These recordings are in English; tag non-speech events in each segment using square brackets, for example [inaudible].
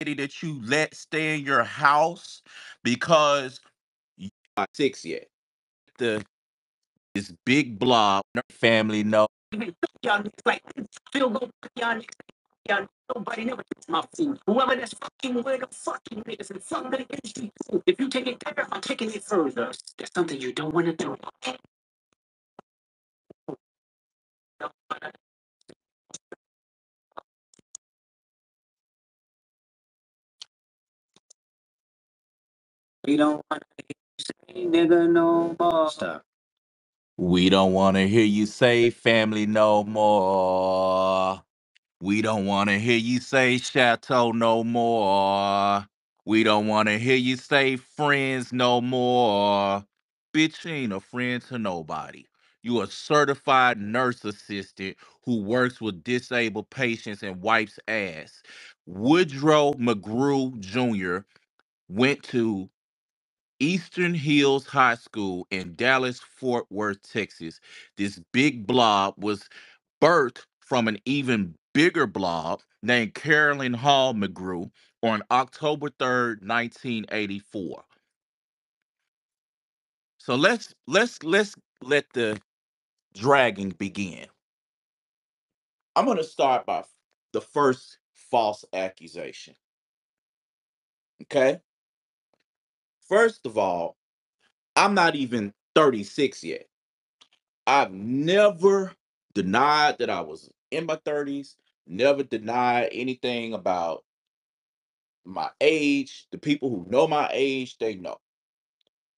lady that you let stay in your house because you not six yet. The this big blob family know. Nobody never gets my food. Whoever that's fucking with them fucking niggas and of the industry too. If you take it there, I'm taking it further. There's something you don't want to do. We don't want to hear you say nigga no more. Stop. We don't want to hear you say family no more. We don't want to hear you say chateau no more. We don't want to hear you say friends no more. Bitch, ain't a friend to nobody. You a certified nurse assistant who works with disabled patients and wipes ass. Woodrow McGrew Jr. went to Eastern Hills High School in Dallas, Fort Worth, Texas. This big blob was birthed from an even bigger blob named Carolyn Hall McGrew on October 3rd, 1984. So let's let's let's let the dragging begin. I'm gonna start by the first false accusation. Okay. First of all, I'm not even 36 yet. I've never denied that I was in my 30s, never denied anything about my age. The people who know my age, they know.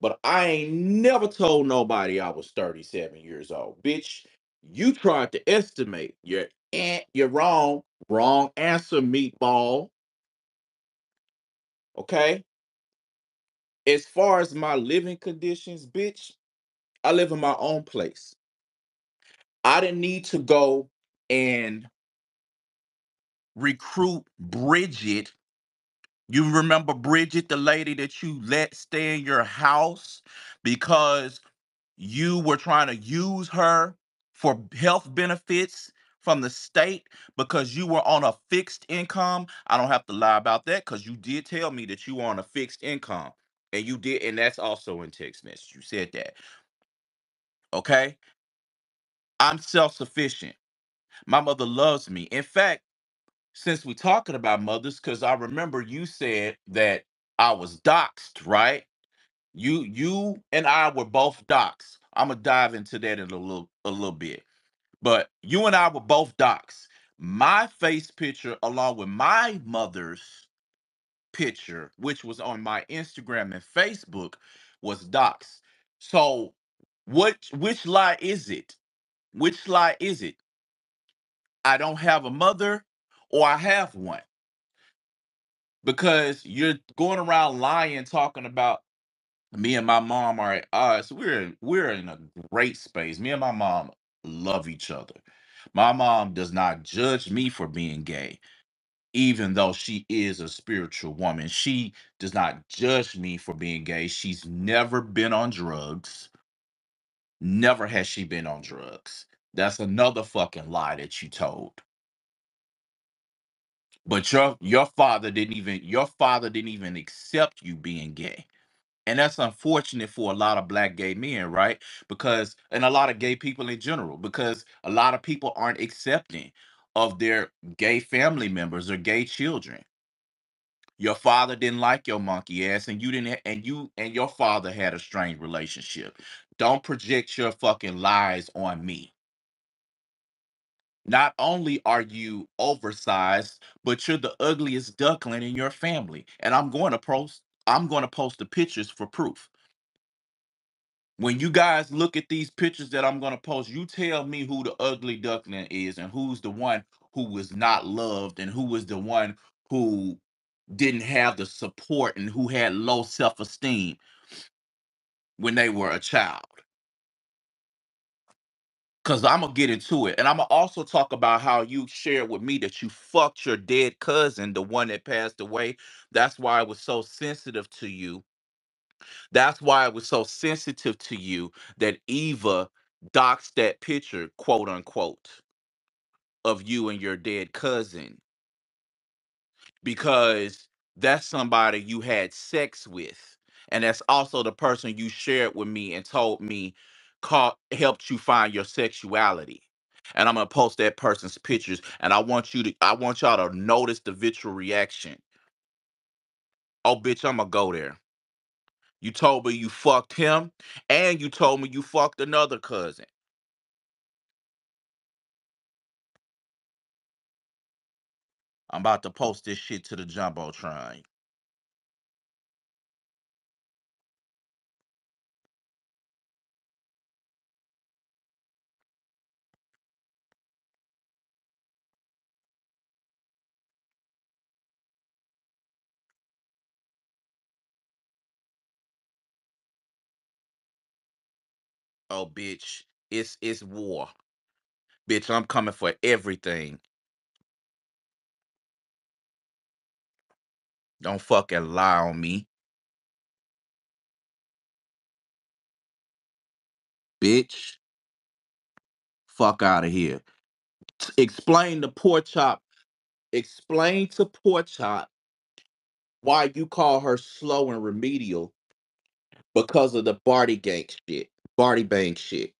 But I ain't never told nobody I was 37 years old. Bitch, you tried to estimate. You're eh, you're wrong. Wrong answer, meatball. Okay? As far as my living conditions, bitch, I live in my own place. I didn't need to go and recruit Bridget. You remember Bridget, the lady that you let stay in your house because you were trying to use her for health benefits from the state because you were on a fixed income. I don't have to lie about that because you did tell me that you were on a fixed income. And you did, and that's also in text message. You said that. Okay. I'm self-sufficient. My mother loves me. In fact, since we're talking about mothers, because I remember you said that I was doxxed, right? You you and I were both doxxed. I'm gonna dive into that in a little a little bit. But you and I were both doxxed. My face picture, along with my mother's picture, which was on my Instagram and Facebook, was doxxed. So what which lie is it? Which lie is it? I don't have a mother or I have one because you're going around lying talking about me and my mom are at odds we're we're in a great space me and my mom love each other my mom does not judge me for being gay even though she is a spiritual woman she does not judge me for being gay she's never been on drugs. Never has she been on drugs. That's another fucking lie that you told. But your your father didn't even your father didn't even accept you being gay. And that's unfortunate for a lot of black gay men right? Because and a lot of gay people in general because a lot of people aren't accepting of their gay family members or gay children. Your father didn't like your monkey ass and you didn't and you and your father had a strained relationship. Don't project your fucking lies on me. Not only are you oversized but you're the ugliest duckling in your family and i'm going to post i'm going to post the pictures for proof when you guys look at these pictures that I'm gonna post, you tell me who the ugly duckling is and who's the one who was not loved and who was the one who didn't have the support and who had low self-esteem when they were a child. Cause I'm gonna get into it. And I'm gonna also talk about how you shared with me that you fucked your dead cousin, the one that passed away. That's why I was so sensitive to you That's why it was so sensitive to you that Eva doxed that picture, quote unquote, of you and your dead cousin because that's somebody you had sex with. And that's also the person you shared with me and told me caught helped you find your sexuality. And I'm gonna post that person's pictures and I want you to I want y'all to notice the visual reaction. Oh bitch, I'm gonna go there. You told me you fucked him and you told me you fucked another cousin. I'm about to post this shit to the Jumbotron. Oh bitch, it's it's war. Bitch, I'm coming for everything. Don't fucking lie on me. Bitch, fuck out of here. Explain to Pork Chop. Explain to Pork Chop why you call her slow and remedial because of the Barty gang shit. Barty Bank shit.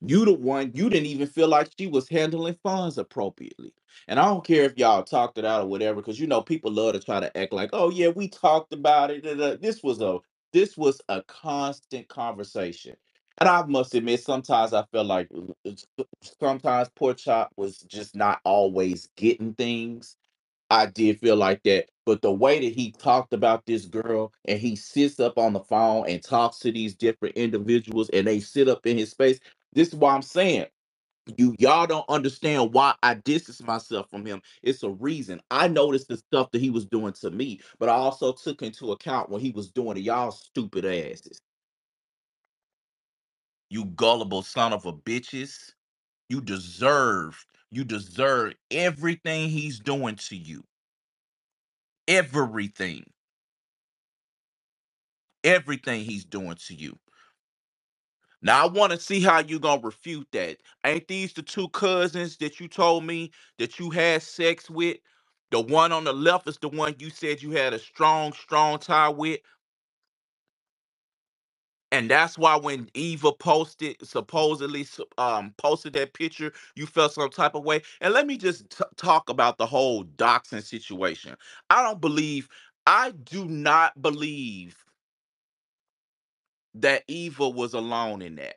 You the one, you didn't even feel like she was handling funds appropriately. And I don't care if y'all talked it out or whatever, because you know people love to try to act like, oh yeah, we talked about it. da, da." This was a this was a constant conversation. And I must admit, sometimes I felt like uh, sometimes pork chop was just not always getting things. I did feel like that. But the way that he talked about this girl and he sits up on the phone and talks to these different individuals and they sit up in his space, this is why I'm saying you y'all don't understand why I distance myself from him. It's a reason. I noticed the stuff that he was doing to me, but I also took into account what he was doing to y'all stupid asses. You gullible son of a bitches. You deserve, you deserve everything he's doing to you. Everything. Everything he's doing to you. Now I want to see how you gonna refute that. Ain't these the two cousins that you told me that you had sex with? The one on the left is the one you said you had a strong, strong tie with. And that's why when Eva posted, supposedly um posted that picture, you felt some type of way. And let me just t- talk about the whole doxing situation. I don't believe, I do not believe that Eva was alone in that.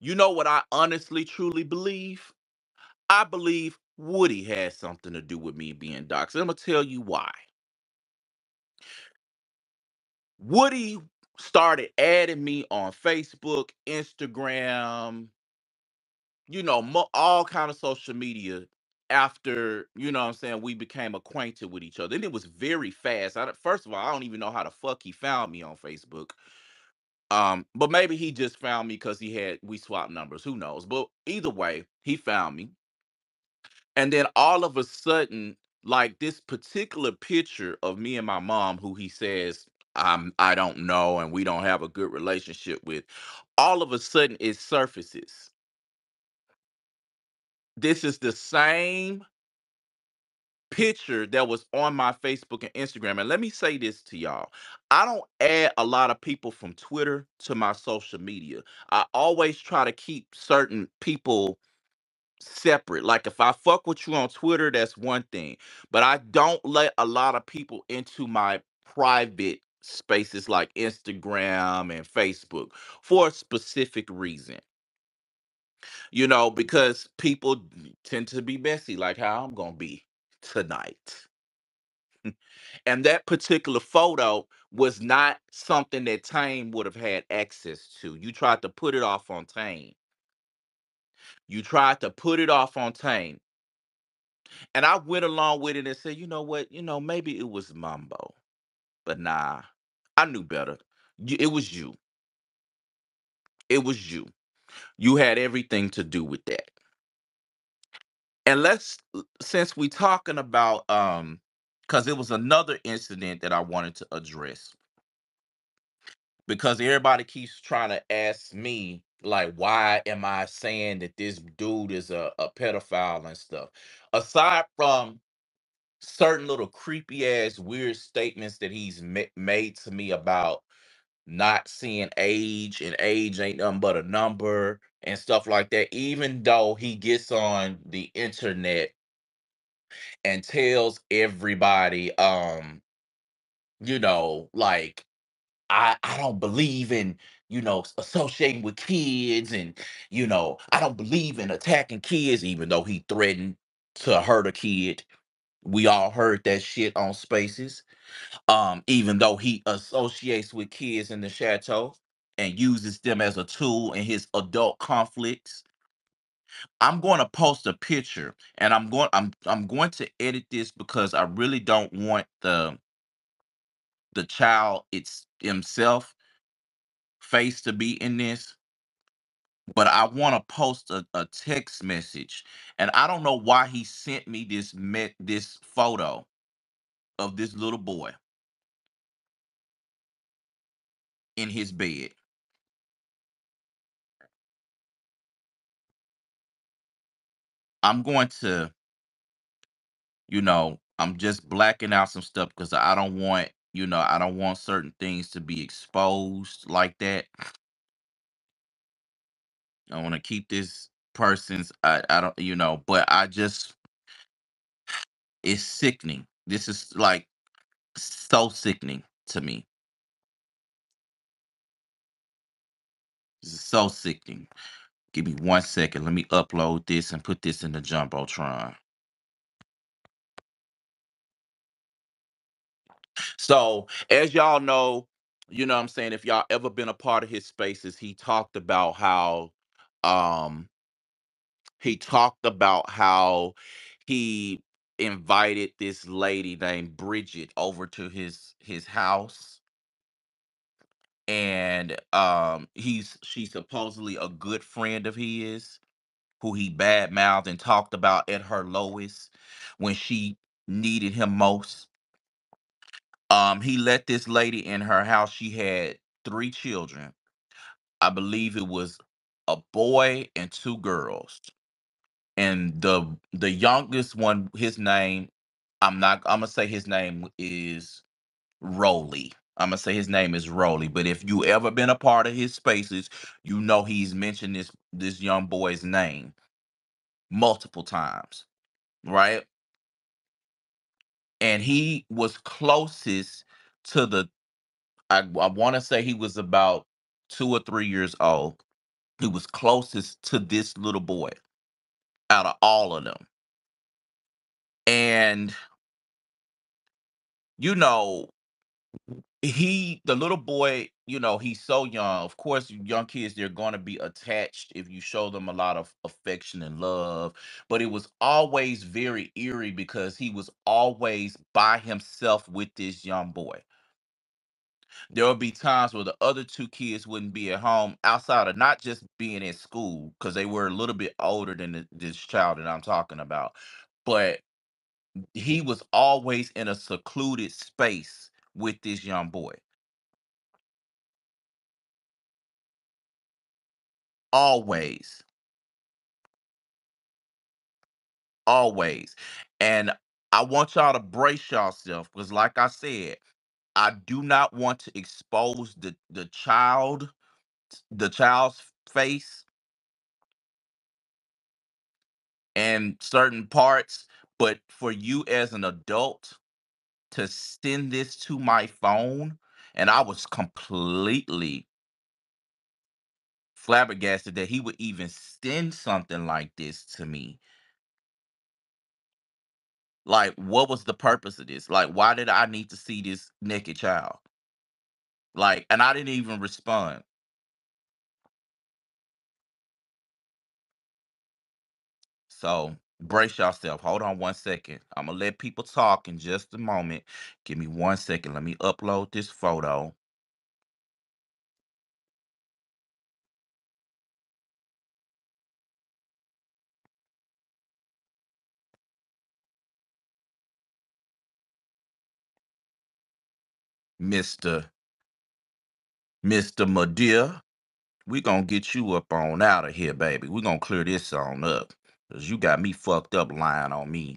You know what I honestly, truly believe? I believe Woody had something to do with me being doxxed. I'm gonna tell you why. Woody started adding me on Facebook, Instagram, you know, mo- all kind of social media after, you know what I'm saying, we became acquainted with each other. And it was very fast. I, first of all, I don't even know how the fuck he found me on Facebook. Um, but maybe he just found me because he had we swapped numbers. Who knows? But either way, he found me And then all of a sudden, like this particular picture of me and my mom, who he says I'm I don't know and we don't have a good relationship with, all of a sudden it surfaces. This is the same picture that was on my Facebook and Instagram. And let me say this to y'all. I don't add a lot of people from Twitter to my social media. I always try to keep certain people separate. Like if I fuck with you on Twitter, that's one thing. But I don't let a lot of people into my private spaces like Instagram and Facebook for a specific reason. You know, because people tend to be messy, like how I'm gonna be tonight. [laughs] And that particular photo was not something that Tame would have had access to. You tried to put it off on Tame. You tried to put it off on Tame And I went along with it and said, you know what? You know, maybe it was Mambo. But nah, I knew better. It was you. It was you. You had everything to do with that. And let's since we talking about um because it was another incident that I wanted to address. Because everybody keeps trying to ask me, like, why am I saying that this dude is a, a pedophile and stuff? Aside from certain little creepy ass weird statements that he's ma- made to me about not seeing age and age ain't nothing but a number and stuff like that even though he gets on the internet and tells everybody um you know like i i don't believe in you know associating with kids and you know i don't believe in attacking kids even though he threatened to hurt a kid we all heard that shit on spaces um, even though he associates with kids in the chateau and uses them as a tool in his adult conflicts. I'm going to post a picture and I'm going I'm I'm going to edit this because I really don't want the the child it's himself face to be in this, but I want to post a, a text message. And I don't know why he sent me this met this photo of this little boy in his bed. I'm going to you know, I'm just blacking out some stuff because I don't want, you know, I don't want certain things to be exposed like that. I want to keep this person's, I, I don't, you know, but I just, it's sickening. This is like so sickening to me. This is so sickening. Give me one second. Let me upload this and put this in the Jumbotron. So, as y'all know, you know what I'm saying, if y'all ever been a part of his spaces, he talked about how um he talked about how he invited this lady named Bridget over to his his house. And um he's she's supposedly a good friend of his who he badmouthed and talked about at her lowest when she needed him most. Um he let this lady in her house. She had three children. I believe it was a boy and two girls and the the youngest one his name i'm not i'm gonna say his name is Roly. I'm gonna say his name is Roly, but if you ever been a part of his spaces, you know he's mentioned this this young boy's name multiple times, right? And he was closest to the I, I want to say he was about two or three years old. He was closest to this little boy out of all of them. And you know, he the little boy you know he's so young of course young kids they're going to be attached if you show them a lot of affection and love but it was always very eerie because he was always by himself with this young boy there would be times where the other two kids wouldn't be at home outside of not just being at school because they were a little bit older than th- this child that i'm talking about but he was always in a secluded space with this young boy. Always. Always and i want y'all to brace yourself because like i said i do not want to expose the the child the child's face and certain parts but for you as an adult to send this to my phone and i was completely flabbergasted that he would even send something like this to me like what was the purpose of this like why did i need to see this naked child Like, and I didn't even respond. So brace yourself. Hold on one second. I'm gonna let people talk in just a moment. Give me one second. Let me upload this photo. Mr. Mr. Madea. We gonna get you up on out of here, baby. We gonna clear this on up. Cause you got me fucked up lying on me.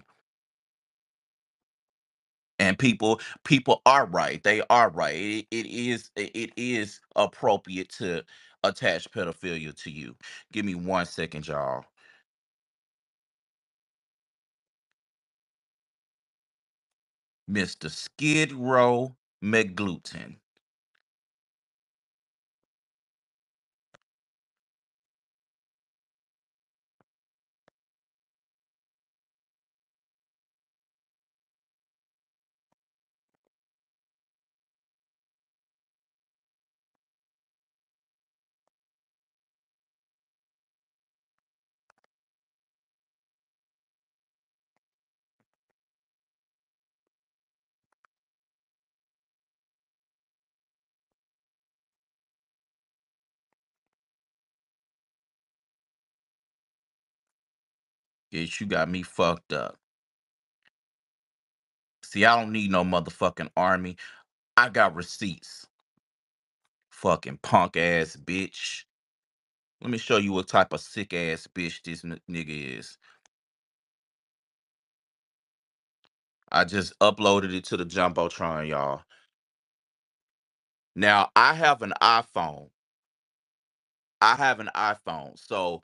and people people are right they are right it, it is it is appropriate to attach pedophilia to you give me one second y'all mr skid row mcgluten yes you got me fucked up. See i don't need no motherfucking army. I got receipts. Fucking punk ass bitch. Let me show you what type of sick ass bitch this n- nigga is. I just uploaded it to the jumbotron y'all. Now i have an iphone. I have an iPhone. So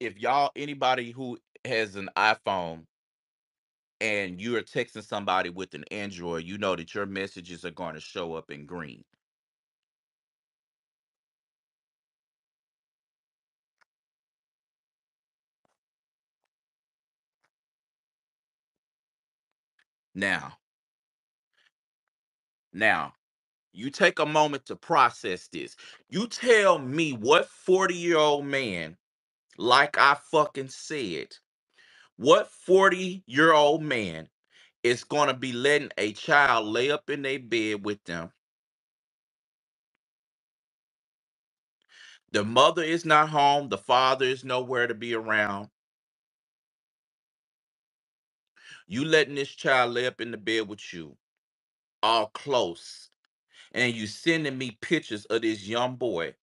if y'all anybody who has an iPhone and you are texting somebody with an Android, you know that your messages are going to show up in green. Now, now you take a moment to process this. You tell me what 40-year-old man, like I fucking said, what 40-year-old man is going to be letting a child lay up in their bed with them The mother is not home. The father is nowhere to be around. You letting this child lay up in the bed with you, all close, and you sending me pictures of this young boy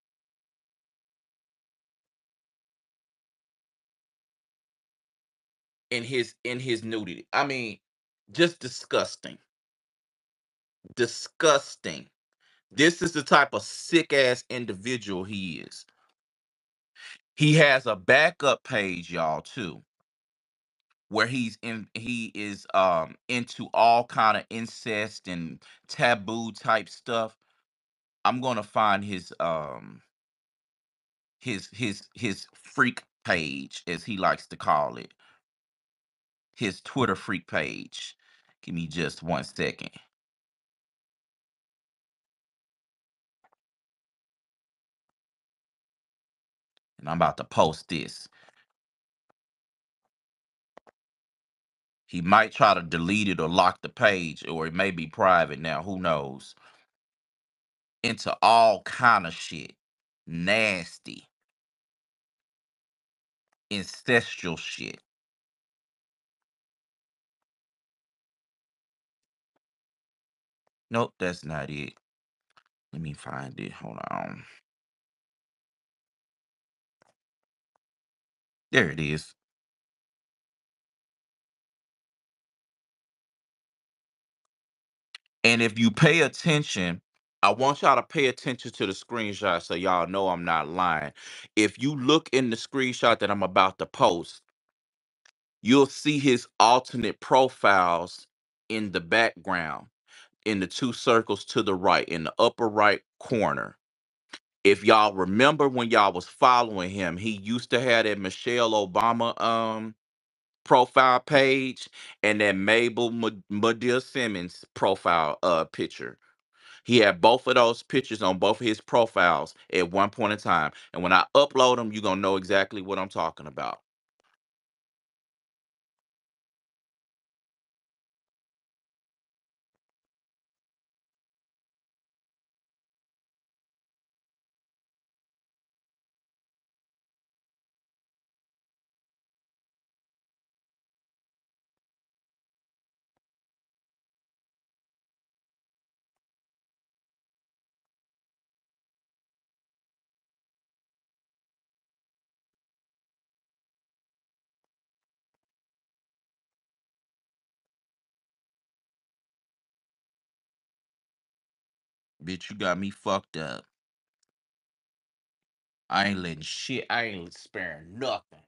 in his in his nudity. I mean, just disgusting. Disgusting. This is the type of sick ass individual he is. He has a backup page, y'all, too, where he's in he is um into all kind of incest and taboo type stuff I'm gonna find his um his his his freak page as he likes to call it, his Twitter freak page. Give me just one second, and I'm about to post this. He might try to delete it or lock the page, or it may be private now. Who knows? Into all kind of shit, nasty, ancestral shit. Nope, that's not it. Let me find it. Hold on. There it is. And if you pay attention, I want y'all to pay attention to the screenshot so y'all know I'm not lying. If you look in the screenshot that I'm about to post, you'll see his alternate profiles in the background, in the two circles to the right, in the upper right corner. If y'all remember when y'all was following him, he used to have that Michelle Obama um profile page and that Mabel Madea Simmons profile uh picture he had both of those pictures on both of his profiles at one point in time. And when I upload them, you're to know exactly what I'm talking about. Bitch, you got me fucked up. I ain't letting shit. I ain't sparing nothing.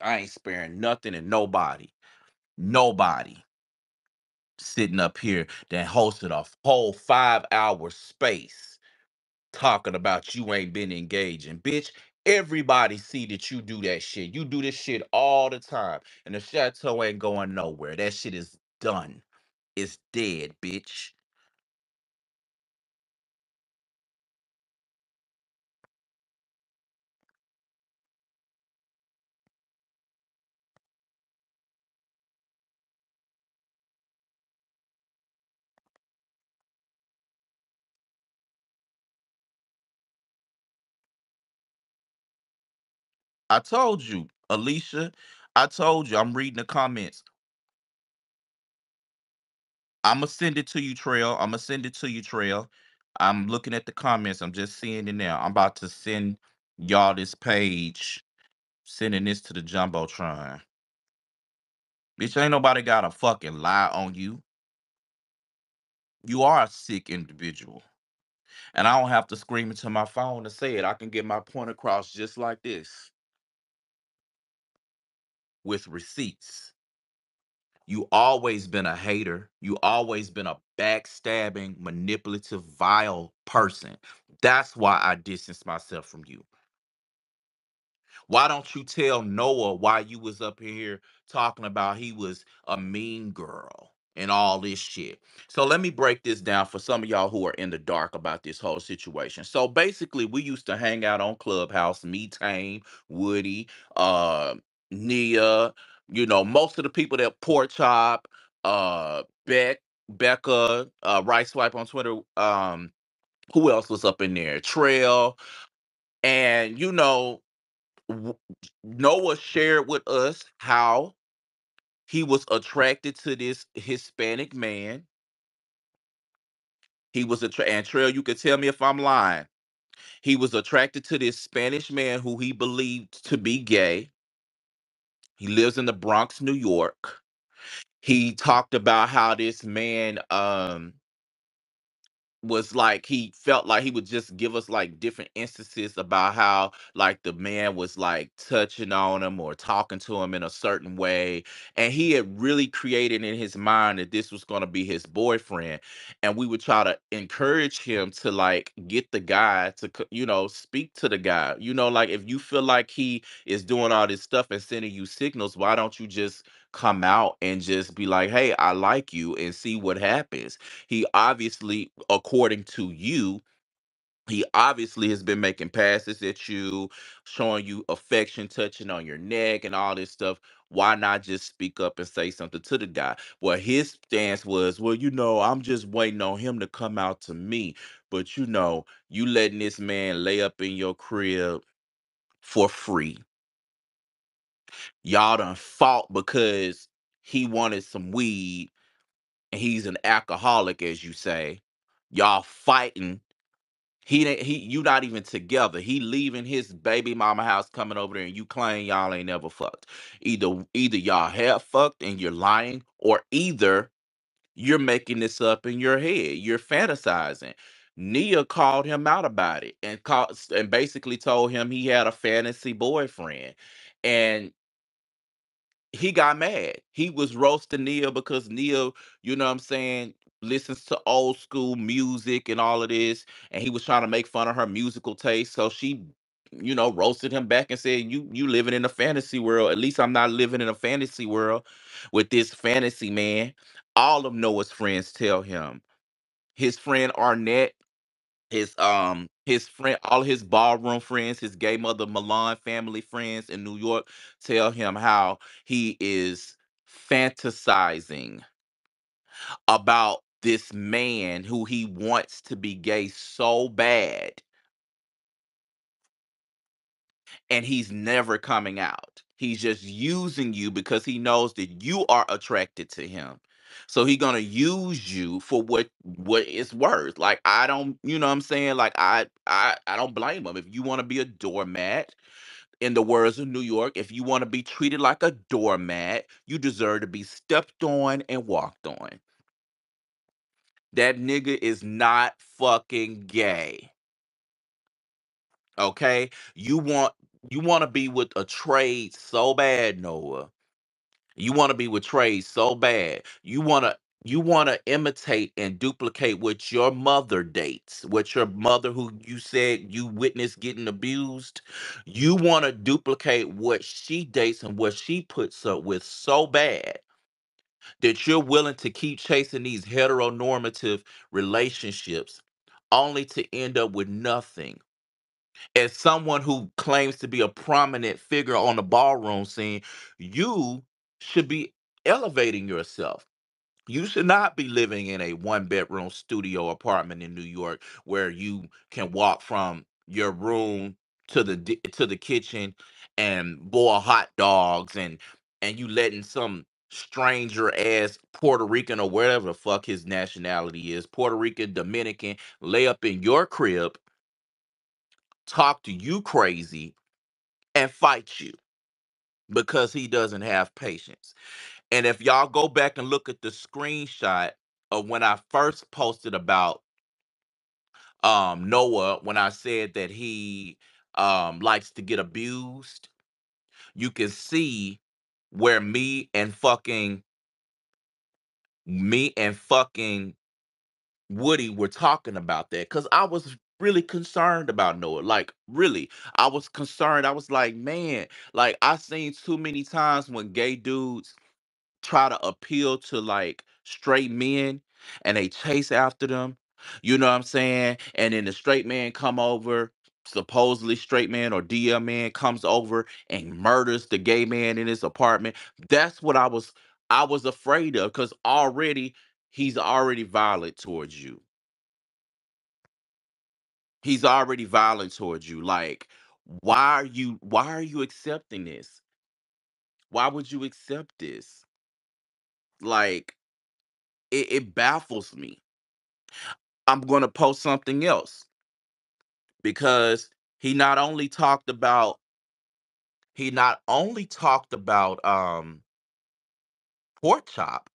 I ain't sparing nothing and nobody. Nobody sitting up here that hosted a whole five hour space talking about you ain't been engaging. Bitch, everybody see that you do that shit. You do this shit all the time. And the chateau ain't going nowhere. That shit is done. It's dead, bitch. I told you, Alicia. I told you, I'm reading the comments. I'ma send it to you, Trail. I'ma send it to you, Trail. I'm looking at the comments. I'm just seeing it now. I'm about to send y'all this page, sending this to the Jumbotron. Bitch, ain't nobody got a fucking lie on you. You are a sick individual. And I don't have to scream into my phone to say it. I can get my point across just like this with receipts. You always been a hater. You always been a backstabbing, manipulative, vile person. That's why I distance myself from you. Why don't you tell Noah why you was up here talking about he was a mean girl and all this shit? So let me break this down for some of y'all who are in the dark about this whole situation. So basically, we used to hang out on Clubhouse, me, Tame, Woody, uh, Nia, you know, most of the people that Pork Chop, uh, Beck, Becca, uh, Right Swipe on Twitter, um, who else was up in there? Trail, and you know, Noah shared with us how he was attracted to this Hispanic man. He was a and Trail. You could tell me if I'm lying. He was attracted to this Spanish man who he believed to be gay. He lives in the Bronx, New York. He talked about how this man um was like he felt like he would just give us like different instances about how like the man was like touching on him or talking to him in a certain way and he had really created in his mind that this was going to be his boyfriend and we would try to encourage him to like get the guy to you know speak to the guy you know like if you feel like he is doing all this stuff and sending you signals why don't you just come out and just be like hey i like you and see what happens he obviously, according to you, he obviously has been making passes at you, showing you affection, touching on your neck, and all this stuff. Why not just speak up and say something to the guy? Well, his stance was, well, you know, I'm just waiting on him to come out to me. But you know, you letting this man lay up in your crib for free. Y'all done fought because he wanted some weed and he's an alcoholic, as you say. Y'all fighting He ain't he you not even together. He leaving his baby mama house coming over there and you claim y'all ain't never fucked. Either either y'all have fucked and you're lying, or either you're making this up in your head. You're fantasizing. Nia called him out about it and called and basically told him he had a fantasy boyfriend. And he got mad. He was roasting Neil because Neil, you know what I'm saying, listens to old school music and all of this. And he was trying to make fun of her musical taste. So she, you know, roasted him back and said, You you living in a fantasy world. At least I'm not living in a fantasy world with this fantasy man. All of Noah's friends tell him. His friend Arnett his um his friend all his ballroom friends his gay mother milan family friends in new york tell him how he is fantasizing about this man who he wants to be gay so bad and he's never coming out. He's just using you because he knows that you are attracted to him. So he gonna use you for what what it's worth. Like I don't, you know what I'm saying? Like I I I don't blame him. If you want to be a doormat, in the words of New York, if you want to be treated like a doormat, you deserve to be stepped on and walked on. That nigga is not fucking gay. Okay? You want you want to be with a trade so bad, Noah. You want to be with Trey so bad. You want to you want to imitate and duplicate what your mother dates, what your mother who you said you witnessed getting abused. You want to duplicate what she dates and what she puts up with so bad that you're willing to keep chasing these heteronormative relationships only to end up with nothing. As someone who claims to be a prominent figure on the ballroom scene, you should be elevating yourself. You should not be living in a one bedroom studio apartment in New York where you can walk from your room to the to the kitchen and boil hot dogs and and you letting some stranger ass Puerto Rican or whatever the fuck his nationality is, Puerto Rican, Dominican, lay up in your crib, talk to you crazy and fight you because he doesn't have patience. And if y'all go back and look at the screenshot of when I first posted about um Noah, when I said that he um likes to get abused, you can see where me and fucking me and fucking Woody were talking about that because I was really concerned about Noah. Like, really, I was concerned. I was like, man, like I seen too many times when gay dudes try to appeal to like straight men and they chase after them. You know what I'm saying? And then the straight man come over, supposedly straight man or DM man comes over and murders the gay man in his apartment. That's what I was I was afraid of because already he's already violent towards you. He's already violent towards you. Like, why are you why are you accepting this? Why would you accept this? Like, it, it baffles me I'm going to post something else because he not only talked about he not only talked about um pork chop,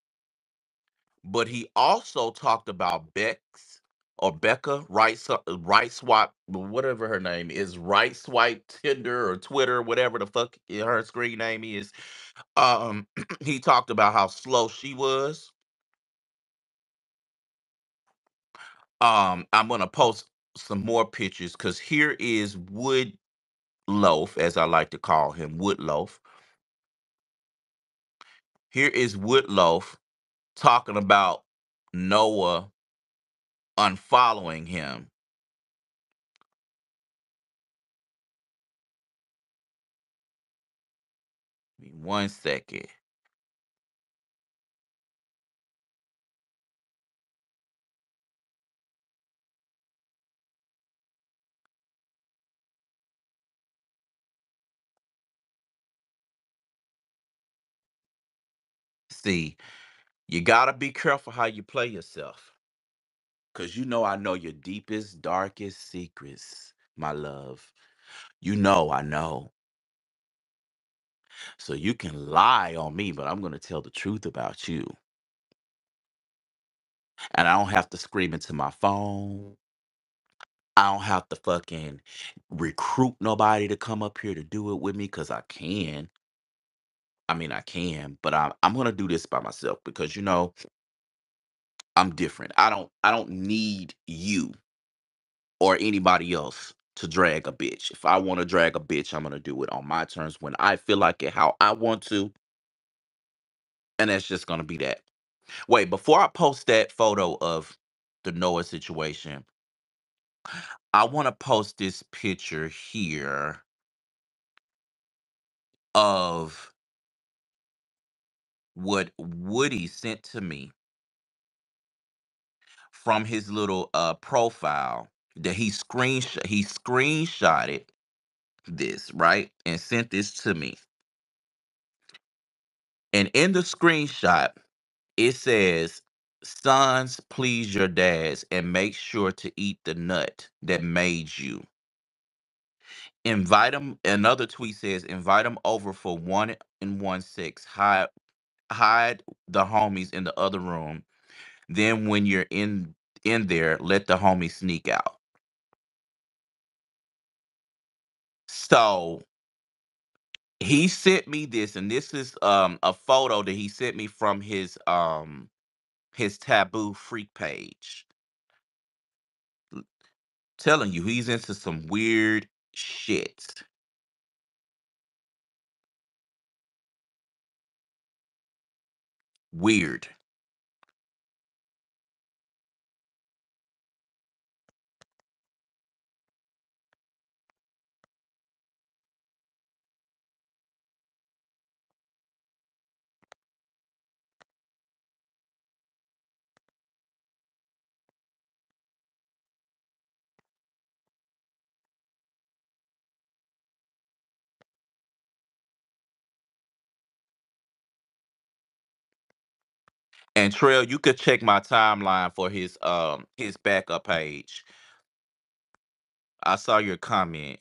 but he also talked about Bex or Becca right so, right swap whatever her name is right swipe Tinder or Twitter whatever the fuck her screen name is. Um, [clears throat] he talked about how slow she was. Um, I'm gonna post some more pictures because here is Wood Loaf, as I like to call him, Woodloaf Here is Woodloaf talking about Noah unfollowing him. Me One second. See, you gotta be careful how you play yourself. Cause you know I know your deepest, darkest secrets, my love. You know I know. So you can lie on me, but I'm gonna tell the truth about you. And I don't have to scream into my phone. I don't have to fucking recruit nobody to come up here to do it with me because I can. I mean, I can, but I'm I'm gonna do this by myself because you know I'm different. I don't I don't need you or anybody else to drag a bitch. If I want to drag a bitch, I'm gonna do it on my terms when I feel like it, how I want to, and that's just gonna be that. Wait, before I post that photo of the Noah situation, I want to post this picture here of what Woody sent to me from his little uh profile that he screenshot he screenshotted this right and sent this to me. And in the screenshot it says sons please your dads and make sure to eat the nut that made you. Invite them another tweet says invite them over for one and one six. Hide hide the homies in the other room Then when you're in in there, let the homie sneak out. So he sent me this, and this is um a photo that he sent me from his um his taboo freak page. Telling you, he's into some weird shit. Weird. And Trail, you could check my timeline for his um his backup page. I saw your comment.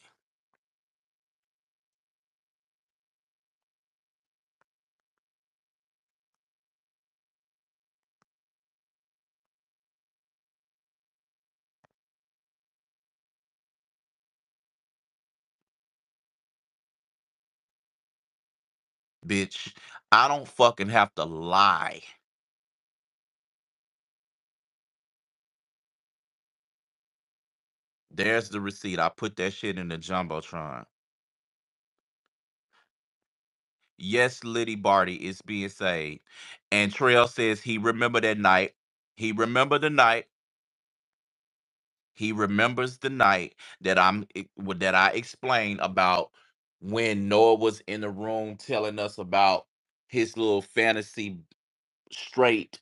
Bitch, I don't fucking have to lie. There's the receipt. I put that shit in the jumbotron. Yes, Liddy Barty is being saved. And Trail says he remember that night. He remember the night. He remembers the night that I'm that I explained about when Noah was in the room telling us about his little fantasy straight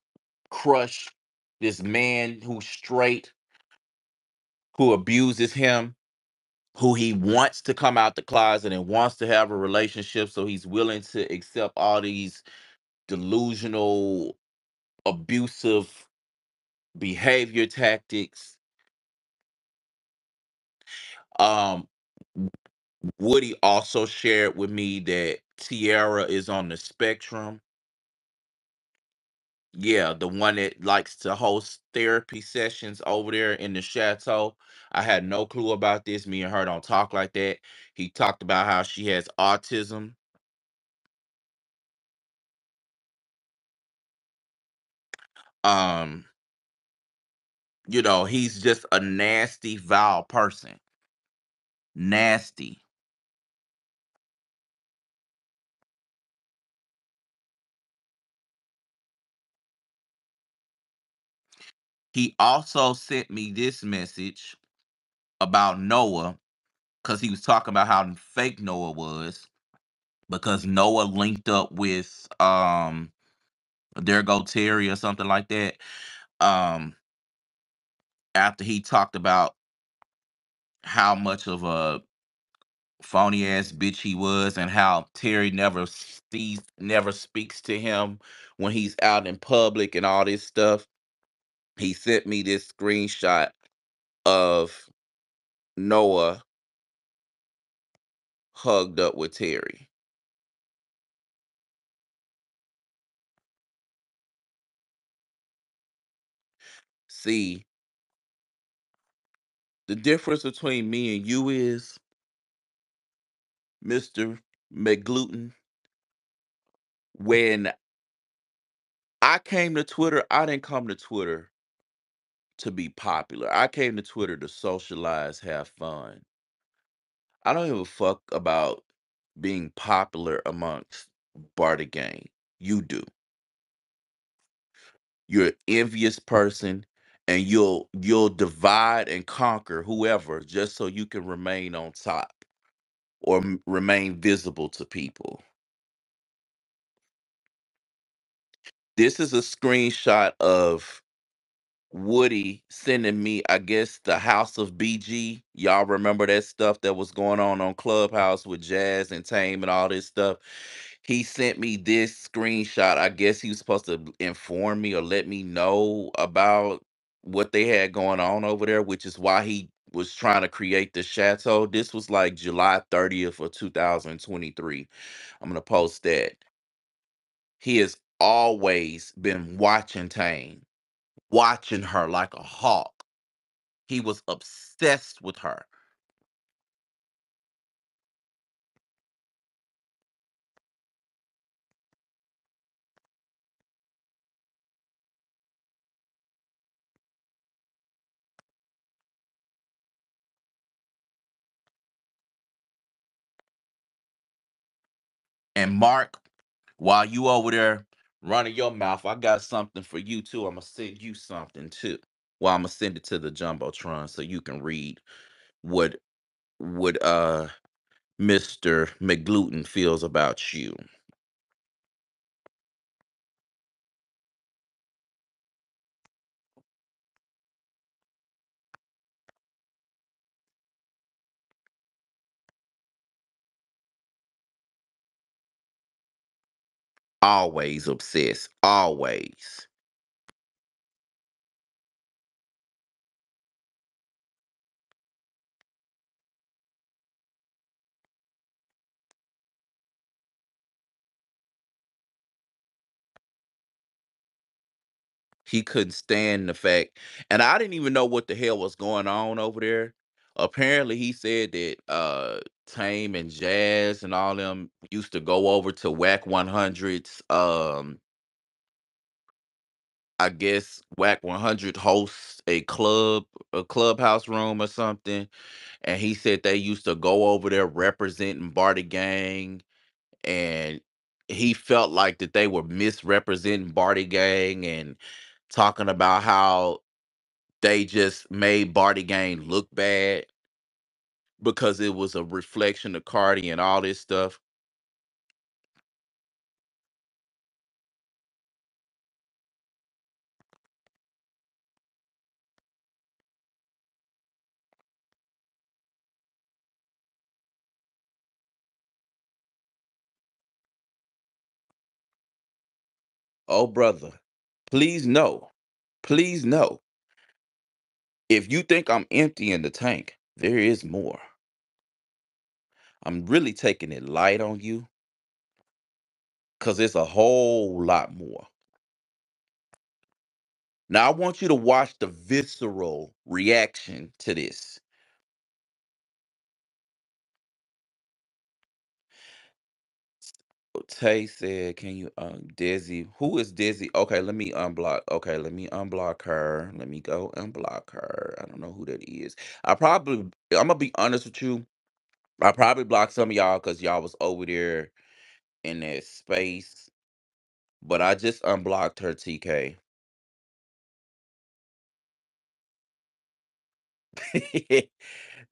crush, this man who's straight, who abuses him, who he wants to come out the closet and wants to have a relationship, so he's willing to accept all these delusional, abusive behavior tactics. Um, Woody also shared with me that Tiara is on the spectrum. Yeah, the one that likes to host therapy sessions over there in the chateau. I had no clue about this. Me and her don't talk like that. He talked about how she has autism. Um, you know, he's just a nasty, vile person. Nasty. He also sent me this message about Noah because he was talking about how fake Noah was because Noah linked up with um there go Terry or something like that. Um after he talked about how much of a phony ass bitch he was and how Terry never sees never speaks to him when he's out in public and all this stuff. He sent me this screenshot of Noah hugged up with Terry. See, the difference between me and you is Mr. McGluten. When I came to Twitter, I didn't come to Twitter to be popular. I came to Twitter to socialize, have fun. I don't give a fuck about being popular amongst Bardi Gang. You do. You're an envious person and you'll you'll divide and conquer whoever just so you can remain on top or m- remain visible to people. This is a screenshot of Woody sending me, I guess, the House of BG. Y'all remember that stuff that was going on on Clubhouse with Jazz and Tame and all this stuff? He sent me this screenshot. I guess he was supposed to inform me or let me know about what they had going on over there, which is why he was trying to create the chateau. This was like July 30th of 2023. I'm going to post that. He has always been watching Tame watching her like a hawk. He was obsessed with her. And Mark, while you over there running your mouth, I got something for you too. I'm gonna send you something too. Well, I'm gonna send it to the jumbotron so you can read what what uh Mr. McGluten feels about you. Always obsessed. Always. He couldn't stand the fact, and I didn't even know what the hell was going on over there. Apparently, he said that uh Tame and Jazz and all them used to go over to Wack 100's um I guess Wack 100 hosts a club, a clubhouse room or something, and he said they used to go over there representing Bardi Gang, and he felt like that they were misrepresenting Bardi Gang and talking about how they just made Bardi Gang look bad because it was a reflection of Cardi and all this stuff. Oh, brother, please know, please know, if you think I'm empty in the tank, there is more. I'm really taking it light on you because it's a whole lot more. Now, I want you to watch the visceral reaction to this. Tay said, "Can you um Desi? Who is Desi? Okay, let me unblock. Okay, let me unblock her. Let me go unblock her. I don't know who that is. I probably I'm gonna be honest with you. I probably blocked some of y'all because y'all was over there in that space. But I just unblocked her TK. [laughs]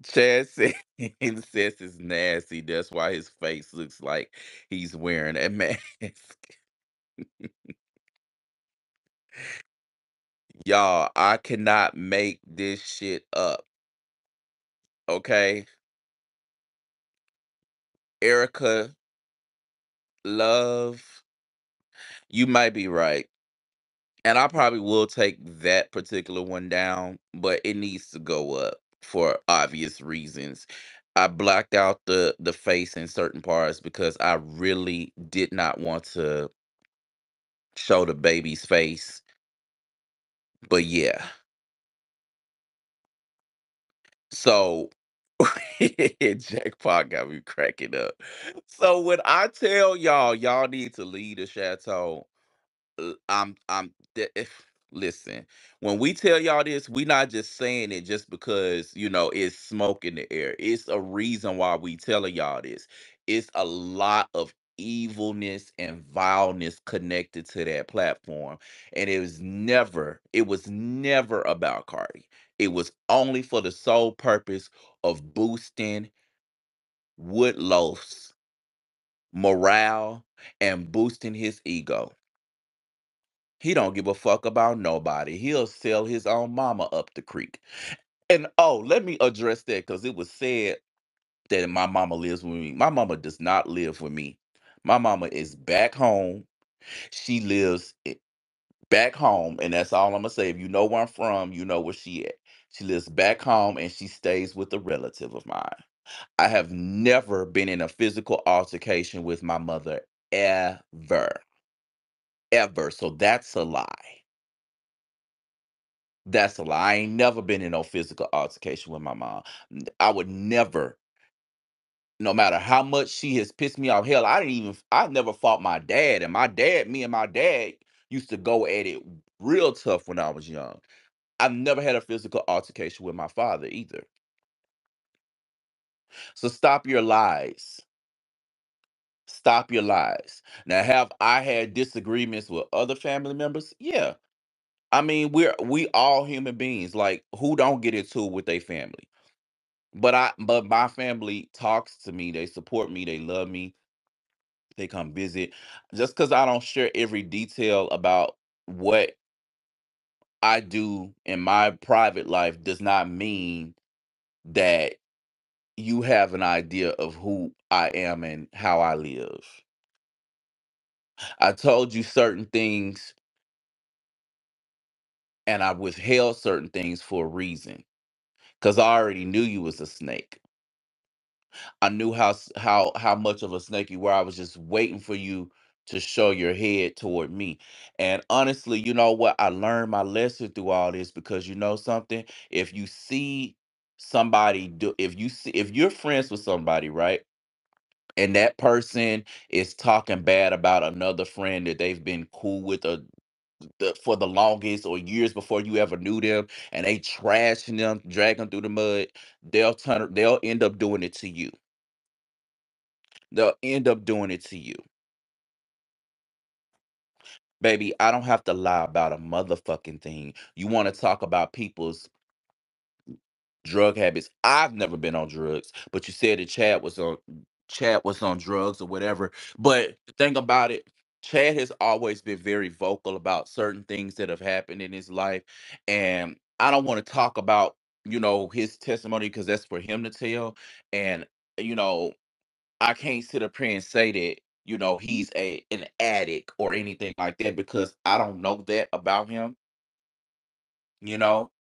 Chad said [laughs] says is nasty. That's why his face looks like he's wearing a [laughs] mask. Y'all, I cannot make this shit up. Okay. Erica Love, you might be right. And I probably will take that particular one down, but it needs to go up for obvious reasons. I blacked out the the face in certain parts because I really did not want to show the baby's face. But yeah. So [laughs] Jackpot got me cracking up. So when I tell y'all, y'all need to leave the chateau, uh, I'm I'm if listen, when we tell y'all this, we not just saying it just because you know it's smoke in the air. It's a reason why we telling y'all this. It's a lot of evilness and vileness connected to that platform. And it was never, it was never about Cardi. It was only for the sole purpose of boosting Woodloaf's morale and boosting his ego. He don't give a fuck about nobody. He'll sell his own mama up the creek. And oh, let me address that because it was said that my mama lives with me. My mama does not live with me. My mama is back home. She lives back home, and that's all I'm gonna say. If you know where I'm from, you know where she at. She lives back home and she stays with a relative of mine. I have never been in a physical altercation with my mother ever. Ever. So that's a lie. That's a lie. I ain't never been in no physical altercation with my mom. I would never, no matter how much she has pissed me off. Hell, I didn't even I never fought my dad. And my dad, me and my dad used to go at it real tough when I was young. I've never had a physical altercation with my father either. So stop your lies. Stop your lies. Now, have I had disagreements with other family members? Yeah. I mean, we're we all human beings. Like, who don't get into it with their family? But I but my family talks to me, they support me, they love me, they come visit. Just because I don't share every detail about what I do in my private life does not mean that you have an idea of who I am and how I live. I told you certain things and I withheld certain things for a reason because I already knew you was a snake. I knew how how how much of a snake you were. I was just waiting for you to show your head toward me. And honestly, you know what? I learned my lesson through all this because you know something. If you see somebody do, if you see if you're friends with somebody, right? And that person is talking bad about another friend that they've been cool with or the, for the longest or years before you ever knew them and they trashing them, dragging them through the mud, they'll turn they'll end up doing it to you they'll end up doing it to you. Baby, I don't have to lie about a motherfucking thing. You want to talk about people's drug habits. I've never been on drugs, but you said that Chad was on Chad was on drugs or whatever. But the thing about it, Chad has always been very vocal about certain things that have happened in his life. And I don't want to talk about, you know, his testimony because that's for him to tell. And, you know, I can't sit up here and say that you know he's a an addict or anything like that because I don't know that about him. You know,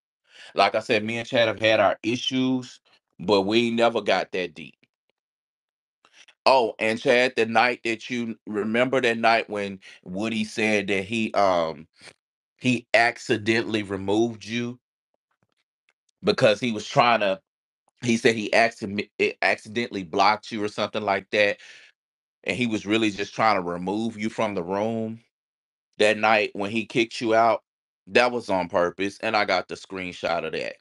like I said, me and Chad have had our issues, but we never got that deep. Oh, and Chad, the night that you remember that night when Woody said that he um he accidentally removed you because he was trying to. He said he accident- accidentally blocked you or something like that, and he was really just trying to remove you from the room that night when he kicked you out, that was on purpose, and I got the screenshot of that.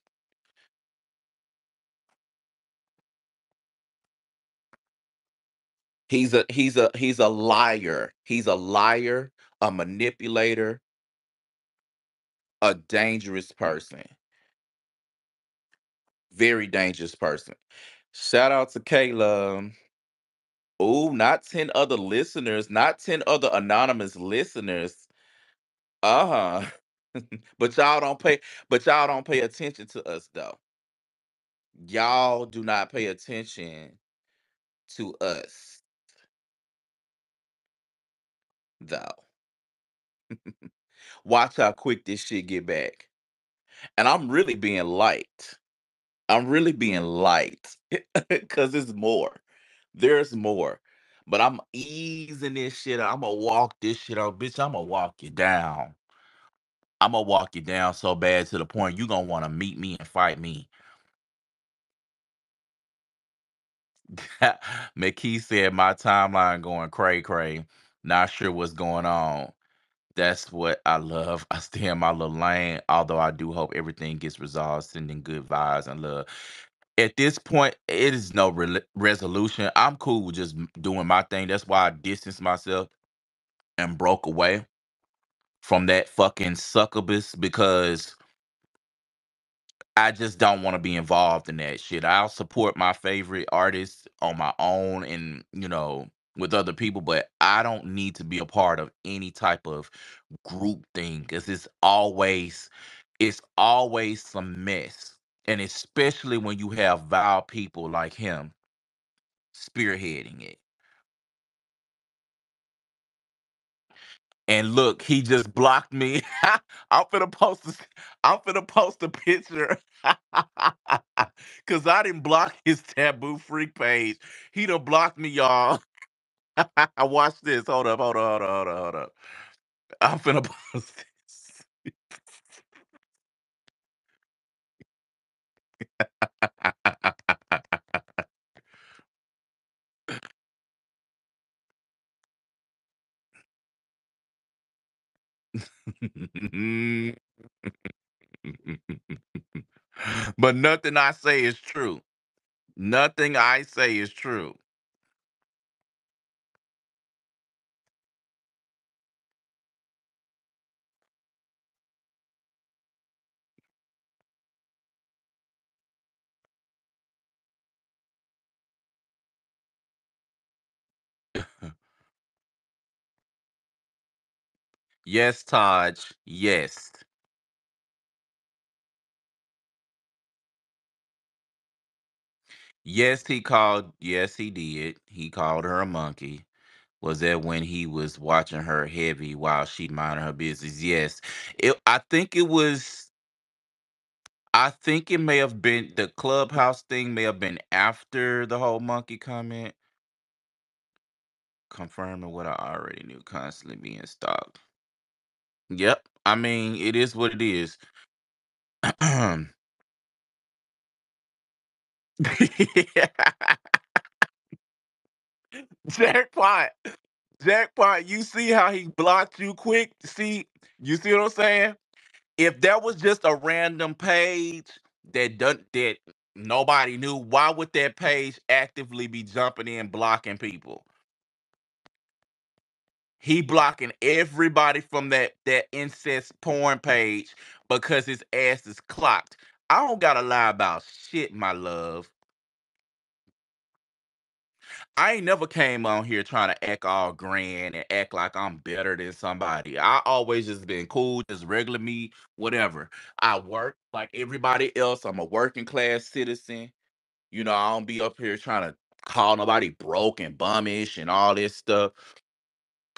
He's a he's a he's a liar. He's a liar, a manipulator, a dangerous person. Very dangerous person. Shout out to Kayla. Oh, not 10 other listeners, not 10 other anonymous listeners. Uh-huh. [laughs] but y'all don't pay but y'all don't pay attention to us though. Y'all do not pay attention to us though. [laughs] Watch how quick this shit get back. And I'm really being light. I'm really being light [laughs] because it's more. There's more. But I'm easing this shit. I'm gonna walk this shit out, bitch. I'm gonna walk you down. I'm gonna walk you down so bad to the point you're gonna want to meet me and fight me. [laughs] McKee said my timeline going cray cray. Not sure what's going on. That's what I love. I stay in my little lane, although I do hope everything gets resolved, sending good vibes and love. At this point, it is no rel resolution. I'm cool with just doing my thing. That's why I distanced myself and broke away from that fucking succubus because I just don't want to be involved in that shit. I'll support my favorite artists on my own and, you know, with other people, but I don't need to be a part of any type of group thing because it's always it's always some mess. And especially when you have vile people like him spearheading it. And look, he just blocked me. [laughs] I'm finna post this. I'm finna post a picture. [laughs] Cause I didn't block [laughs] his taboo freak page. He done blocked me, y'all. I Watch this. Hold up, hold up, hold up, hold up, hold up. I'm finna post this. [laughs] but nothing I say is true. Nothing I say is true. Yes, Taj. Yes. Yes, he called. Yes, he did. He called her a monkey. Was that when he was watching her heavy while she minded her business? Yes. It, I think it was. I think it may have been the clubhouse thing. May have been after the whole monkey comment, confirming what I already knew. Constantly being stalked. Yep. I mean, it is what it is. [clears throat] Jackpot. Jackpot, you see how he blocked you quick? See, you see what I'm saying? If that was just a random page that that nobody knew, why would that page actively be jumping in blocking people? He blocking everybody from that that incest porn page because his ass is clocked. I don't gotta lie about shit, my love. I ain't never came on here trying to act all grand and act like I'm better than somebody. I always just been cool, just regular me, whatever. I work like everybody else. I'm a working class citizen. You know, I don't be up here trying to call nobody broke and bummish and all this stuff.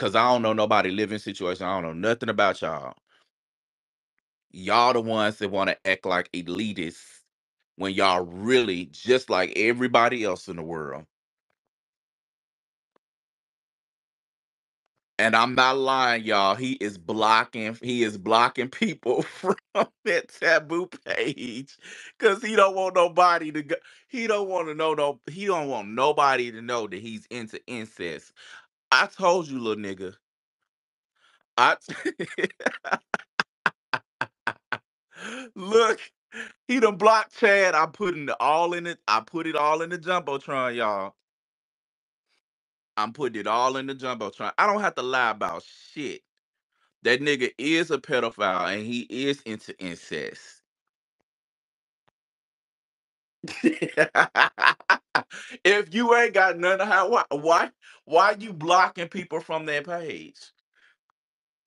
Cause I don't know nobody living situation. I don't know nothing about y'all. Y'all the ones that want to act like elitists when y'all really just like everybody else in the world. And I'm not lying, y'all. He is blocking. He is blocking people [laughs] from that taboo page because he don't want nobody to go. He don't want to know no. He don't want nobody to know that he's into incest. I told you, little nigga. I [laughs] look. He done blocked Chad. I put it all in it. I put it all in the jumbotron, y'all. I'm putting it all in the jumbotron. I don't have to lie about shit. That nigga is a pedophile and he is into incest. [laughs] if you ain't got none of how why why why you blocking people from that page?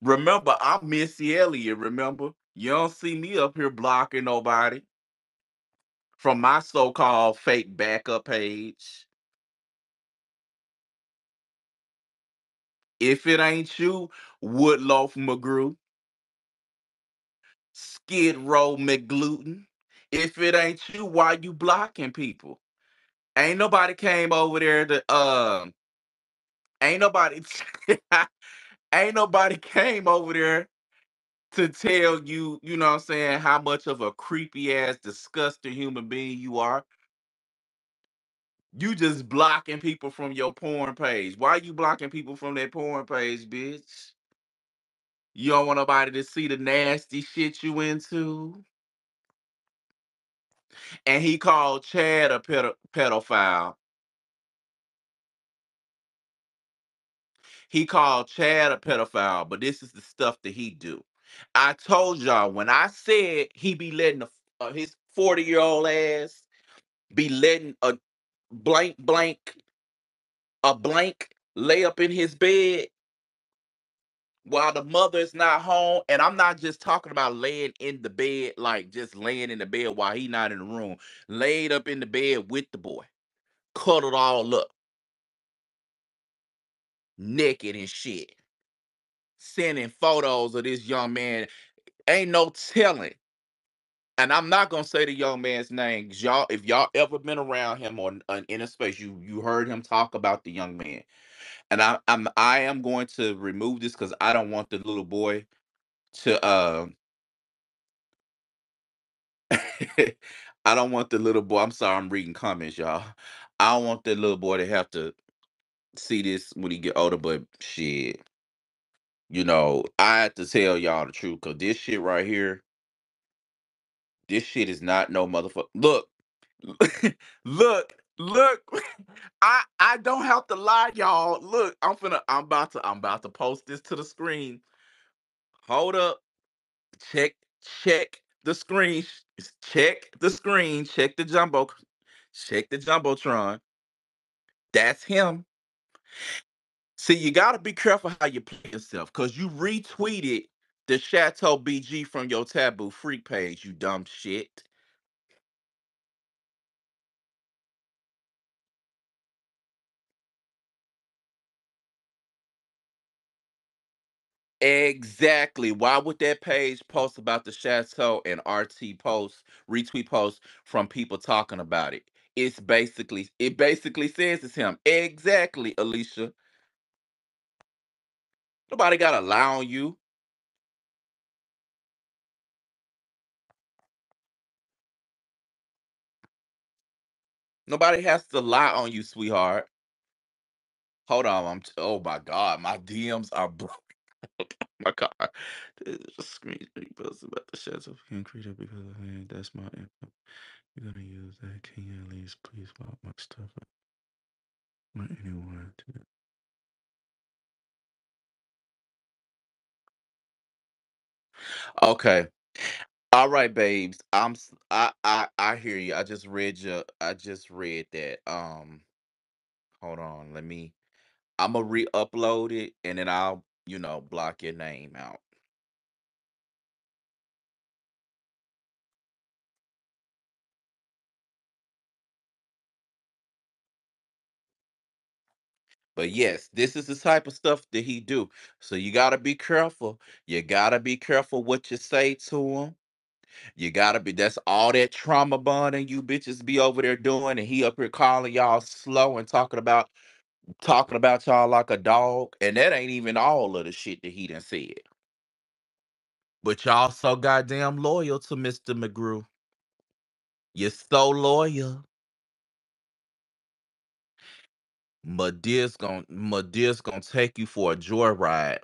Remember, I'm Missy Elliott. Remember, you don't see me up here blocking nobody from my so-called fake backup page. If it ain't you, Woodloaf McGrew, Skid Row McGluten. If it ain't you, why you blocking people? Ain't nobody came over there to um ain't nobody [laughs] ain't nobody came over there to tell you, you know what I'm saying, how much of a creepy ass disgusting human being you are. You just blocking people from your porn page. Why you blocking people from that porn page, bitch? You don't want nobody to see the nasty shit you into? And he called Chad a pedo- pedophile. He called Chad a pedophile, but this is the stuff that he do. I told y'all when I said he be letting uh, his 40 year old ass be letting a blank blank a blank lay up in his bed while the mother is not home and i'm not just talking about laying in the bed like just laying in the bed while he not in the room laid up in the bed with the boy cuddled all up naked and shit sending photos of this young man ain't no telling and I'm not gonna say the young man's name. Y'all, if y'all ever been around him or uh, in a space, you you heard him talk about the young man. And I, I'm I am going to remove this because I don't want the little boy to uh [laughs] I don't want the little boy. I'm sorry, I'm reading comments, y'all. I don't want that little boy to have to see this when he get older, but shit. You know, I have to tell y'all the truth, cause this shit right here, this shit is not no motherfucker. Look, [laughs] look, look. [laughs] I I don't have to lie, y'all. Look, I'm finna I'm about to I'm about to post this to the screen. Hold up. Check check the screen. Check the screen. Check the jumbo. Check the jumbotron. That's him. See, you gotta be careful how you play yourself, cause you retweeted the Chateau BG from your taboo freak page, you dumb shit. Exactly. Why would that page post about the chateau and RT post, retweet post from people talking about it? It's basically it basically says it's him. Exactly, Alicia. Nobody got to lie on you. Nobody has to lie on you, sweetheart. Hold on, I'm oh my god, my DMs are broke. [laughs] my god. There's a screen post about the chateau being created because of me. That's my info. You're gonna use that. Can you at least please block my stuff? Not anyone to Okay. All right, babes. I'm s- I I I hear you. I just read your I just read that. Um hold on. Let me I'm gonna re-upload it and then I'll, you know, block your name out. But yes, this is the type of stuff that he do. So you got to be careful. You got to be careful what you say to him. You got to be that's all that trauma bonding you bitches be over there doing and he up here calling y'all slow and talking about talking about y'all like a dog, and that ain't even all of the shit that he done said. But y'all so goddamn loyal to Mr. McGrew. You're so loyal. Madea's gonna Madea's gonna take you for a joyride.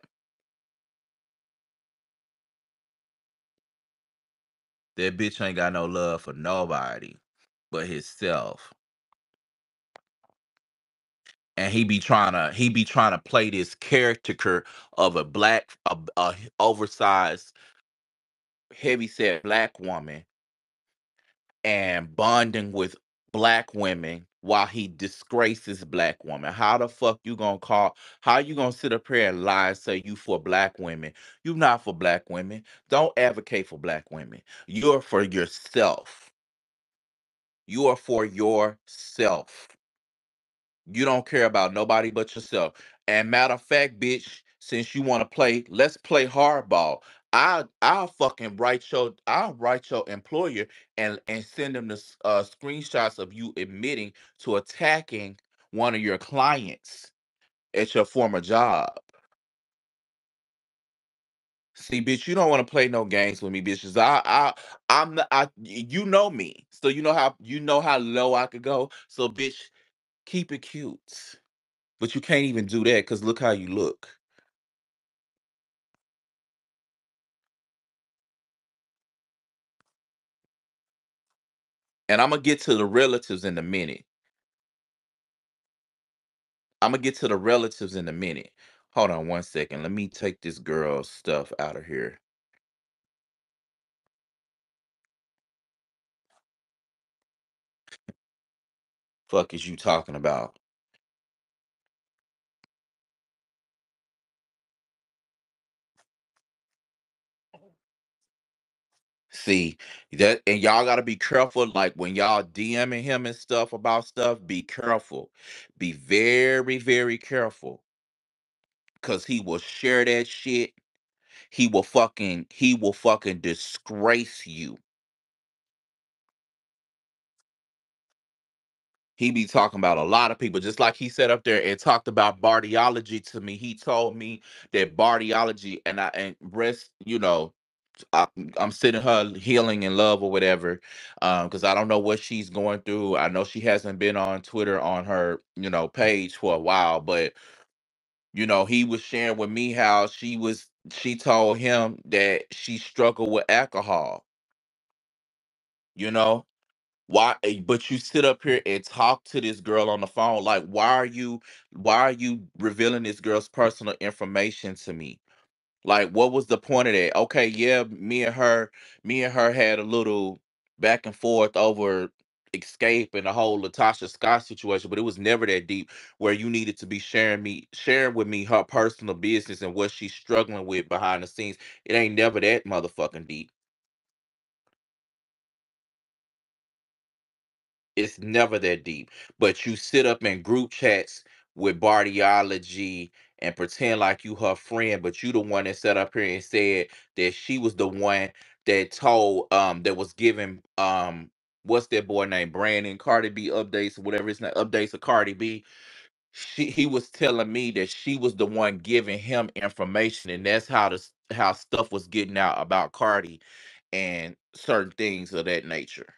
That bitch ain't got no love for nobody but himself. And he be trying to he be trying to play this caricature of a black a, a oversized heavy set black woman and bonding with black women while he disgraces black women. How the fuck you gonna call? How you gonna sit up here and lie and say you for black women? You not for black women. Don't advocate for black women. You're for yourself. You are for yourself. You don't care about nobody but yourself. And matter of fact, bitch, since you want to play, let's play hardball. I I'll fucking write your I'll write your employer and and send them the uh, screenshots of you admitting to attacking one of your clients at your former job. See, bitch, you don't want to play no games with me, bitches. I I I'm the, I, you know me, so you know how you know how low I could go. So, bitch, keep it cute. But you can't even do that because look how you look. And I'm gonna get to the relatives in a minute. I'm gonna get to the relatives in a minute. Hold on one second. Let me take this girl's stuff out of here. Fuck is you talking about? See that, and y'all gotta be careful. Like when y'all DMing him and stuff about stuff, be careful. Be very, very careful, cause he will share that shit. He will fucking, he will fucking disgrace you. He be talking about a lot of people just like he said up there and talked about bardiology to me he told me that bardiology and i and rest you know I, I'm sending her healing and love or whatever, um, because I don't know what she's going through. I know she hasn't been on Twitter on her, you know, page for a while, but you know, he was sharing with me how she was. She told him that she struggled with alcohol. You know, why eh, but you sit up here and talk to this girl on the phone like why are you why are you revealing this girl's personal information to me? Like what was the point of that? Okay yeah me and her me and her had a little back and forth over escape and the whole latasha scott situation but it was never that deep where you needed to be sharing me sharing with me her personal business and what she's struggling with behind the scenes. It ain't never that motherfucking deep it's never that deep. But you sit up in group chats with Bardiology and pretend like you her friend, but you the one that sat up here and said that she was the one that told um that was giving um what's that boy named Brandon Cardi B updates or whatever his name updates of Cardi B. She he was telling me that she was the one giving him information, and that's how the how stuff was getting out about Cardi and certain things of that nature.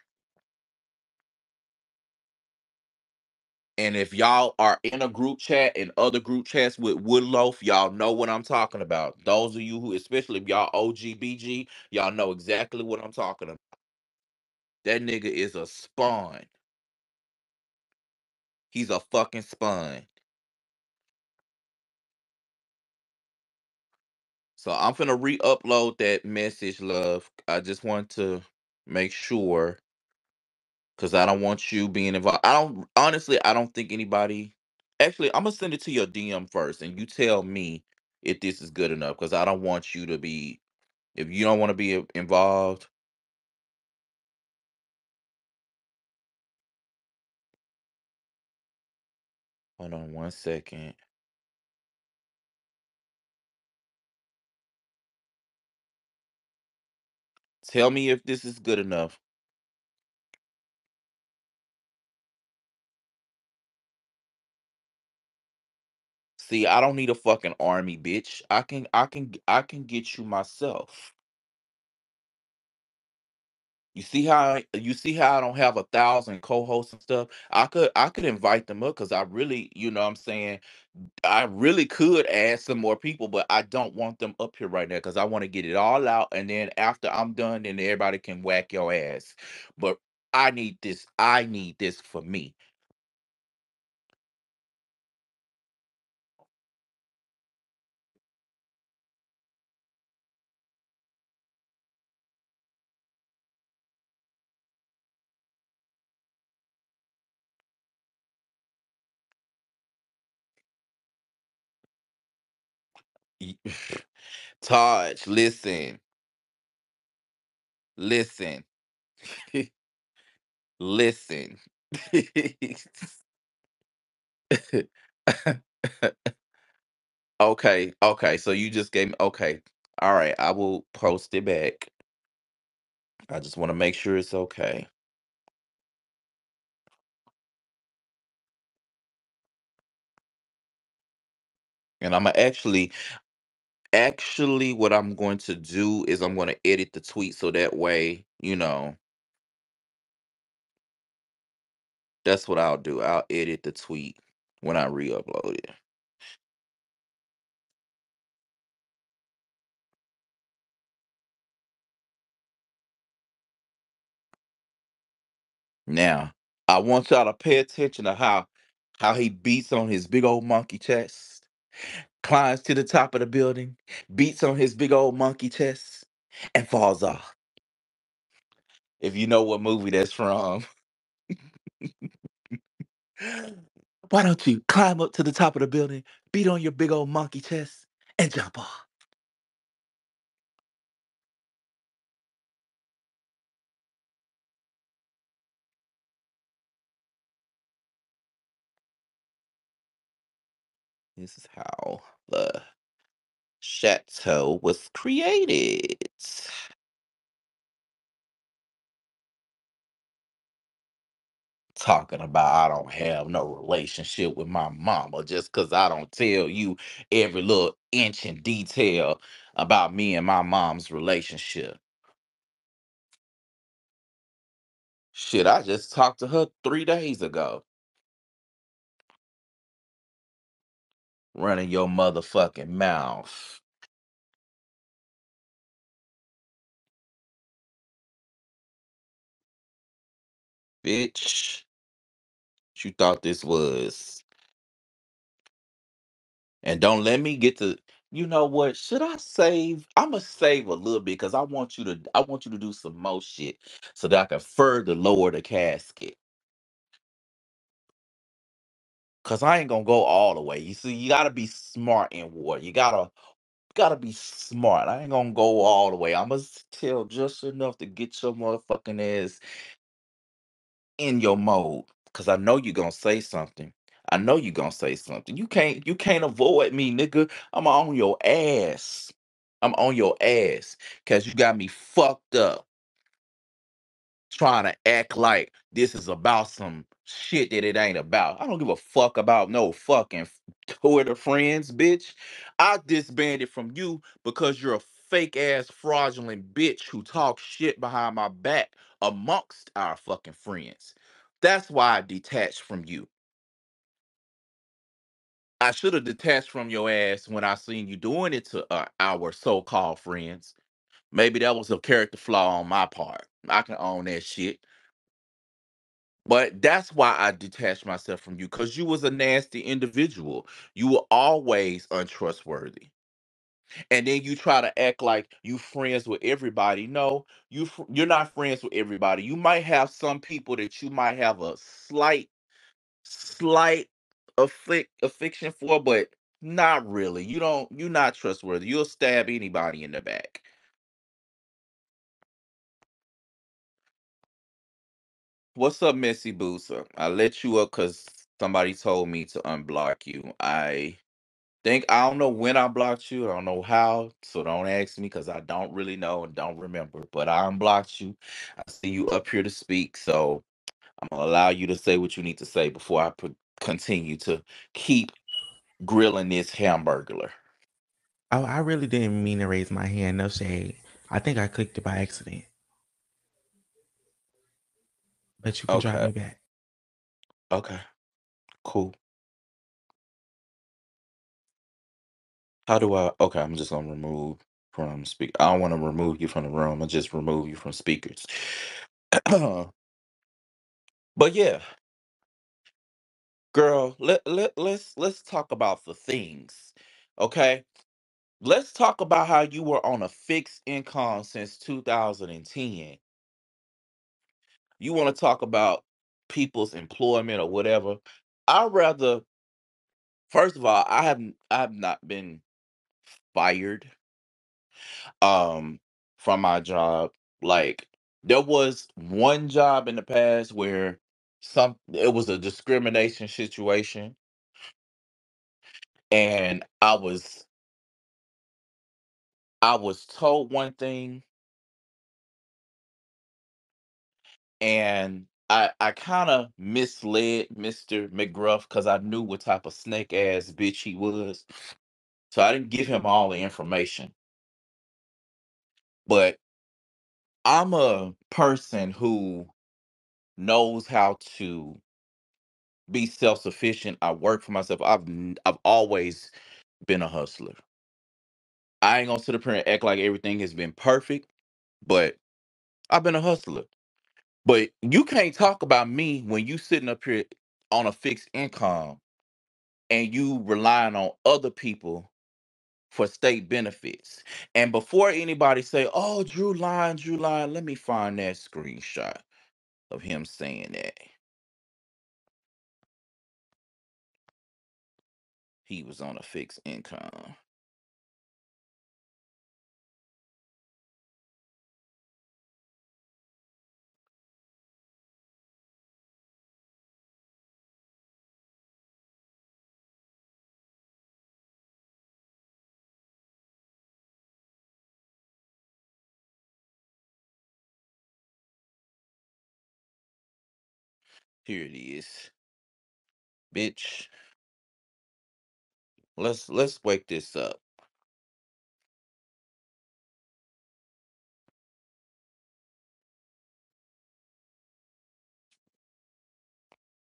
And if y'all are in a group chat and other group chats with Woodloaf, y'all know what I'm talking about. Those of you who, especially if y'all OGBG, y'all know exactly what I'm talking about. That nigga is a spawn. He's a fucking spawn. So I'm finna re-upload that message, love. I just want to make sure because I don't want you being involved. I don't honestly, I don't think anybody. Actually, I'm gonna send it to your DM first, and you tell me if this is good enough because I don't want you to be If you don't want to be involved, hold on one second. Tell me if this is good enough. See, I don't need a fucking army, bitch. I can I can I can get you myself. You see how you see how I don't have a thousand co-hosts and stuff? I could I could invite them up because I really, you know what I'm saying, I really could add some more people, but I don't want them up here right now because I want to get it all out and then after I'm done, then everybody can whack your ass. But I need this, I need this for me. [laughs] Taj, listen, listen, [laughs] listen. [laughs] okay, okay. So you just gave me okay. All right, I will post it back. I just want to make sure it's okay. And I'm actually, actually, what I'm going to do is I'm going to edit the tweet so that way, you know, that's what I'll do. I'll edit the tweet when I re-upload it. Now, I want y'all to pay attention to how how he beats on his big old monkey chest, climbs to the top of the building, beats on his big old monkey chest, and falls off. If you know what movie that's from, [laughs] why don't you climb up to the top of the building, beat on your big old monkey chest, and jump off? This is how the chateau was created. talking about I don't have no relationship with my mama just because I don't tell you every little inch in detail. about me and my mom's relationship. Shit, I just talked to her three days ago. Running your motherfucking mouth. Bitch. You thought this was. And don't let me get to you know what? Should I save? I'ma save a little bit because I want you to I want you to do some more shit so that I can further lower the casket. Cause I ain't gonna go all the way. You see, you gotta be smart in war. You gotta gotta be smart. I ain't gonna go all the way. I'ma tell just enough to get your motherfucking ass in your mode. Cause I know you gonna say something. I know you gonna say something. You can't you can't avoid me, nigga. I'm on your ass. I'm on your ass. Cause you got me fucked up. Trying to act like this is about some shit that it ain't about. I don't give a fuck about no fucking Twitter friends, bitch. I disbanded from you because you're a fake ass fraudulent bitch who talks shit behind my back amongst our fucking friends. That's why I detached from you. I should have detached from your ass when I seen you doing it to uh, our so-called friends. Maybe that was a character flaw on my part. I can own that shit. But that's why I detached myself from you because you was a nasty individual. You were always untrustworthy. And then you try to act like you friends with everybody. No, you fr- you're not friends with everybody. You might have some people that you might have a slight, slight afflict affliction for, but not really. You don't. You're not trustworthy. You'll stab anybody in the back. What's up, Messy Boosa? I let you up because somebody told me to unblock you. I think I don't know when I blocked you. I don't know how, so don't ask me because I don't really know and don't remember. But I unblocked you. I see you up here to speak, so I'm gonna allow you to say what you need to say before I continue to keep grilling this hamburger. Oh, I really didn't mean to raise my hand. No shade. I think I clicked it by accident. But you can Okay. me back. Okay. Cool. How do I? Okay, I'm just gonna remove from speak. I don't want to remove you from the room. I just remove you from speakers. [clears throat] but yeah, girl, let let let's let's talk about the things. Okay, let's talk about how you were on a fixed income since 2010. You want to talk about people's employment or whatever? I'd rather. First of all, I haven't. I have not been fired um from my job like there was one job in the past where some it was a discrimination situation and i was i was told one thing and i i kind of misled mr mcgruff because i knew what type of snake ass bitch he was so i didn't give him all the information but i'm a person who knows how to be self-sufficient. I work for myself. I've I've always been a hustler. I ain't gonna sit up here and act like everything has been perfect, but I've been a hustler. But you can't talk about me when you sitting up here on a fixed income and you relying on other people for state benefits. And before anybody say, "Oh, Drew Line, Drew Line," let me find that screenshot of him saying that he was on a fixed income. Here it is. Bitch, let's let's wake this up.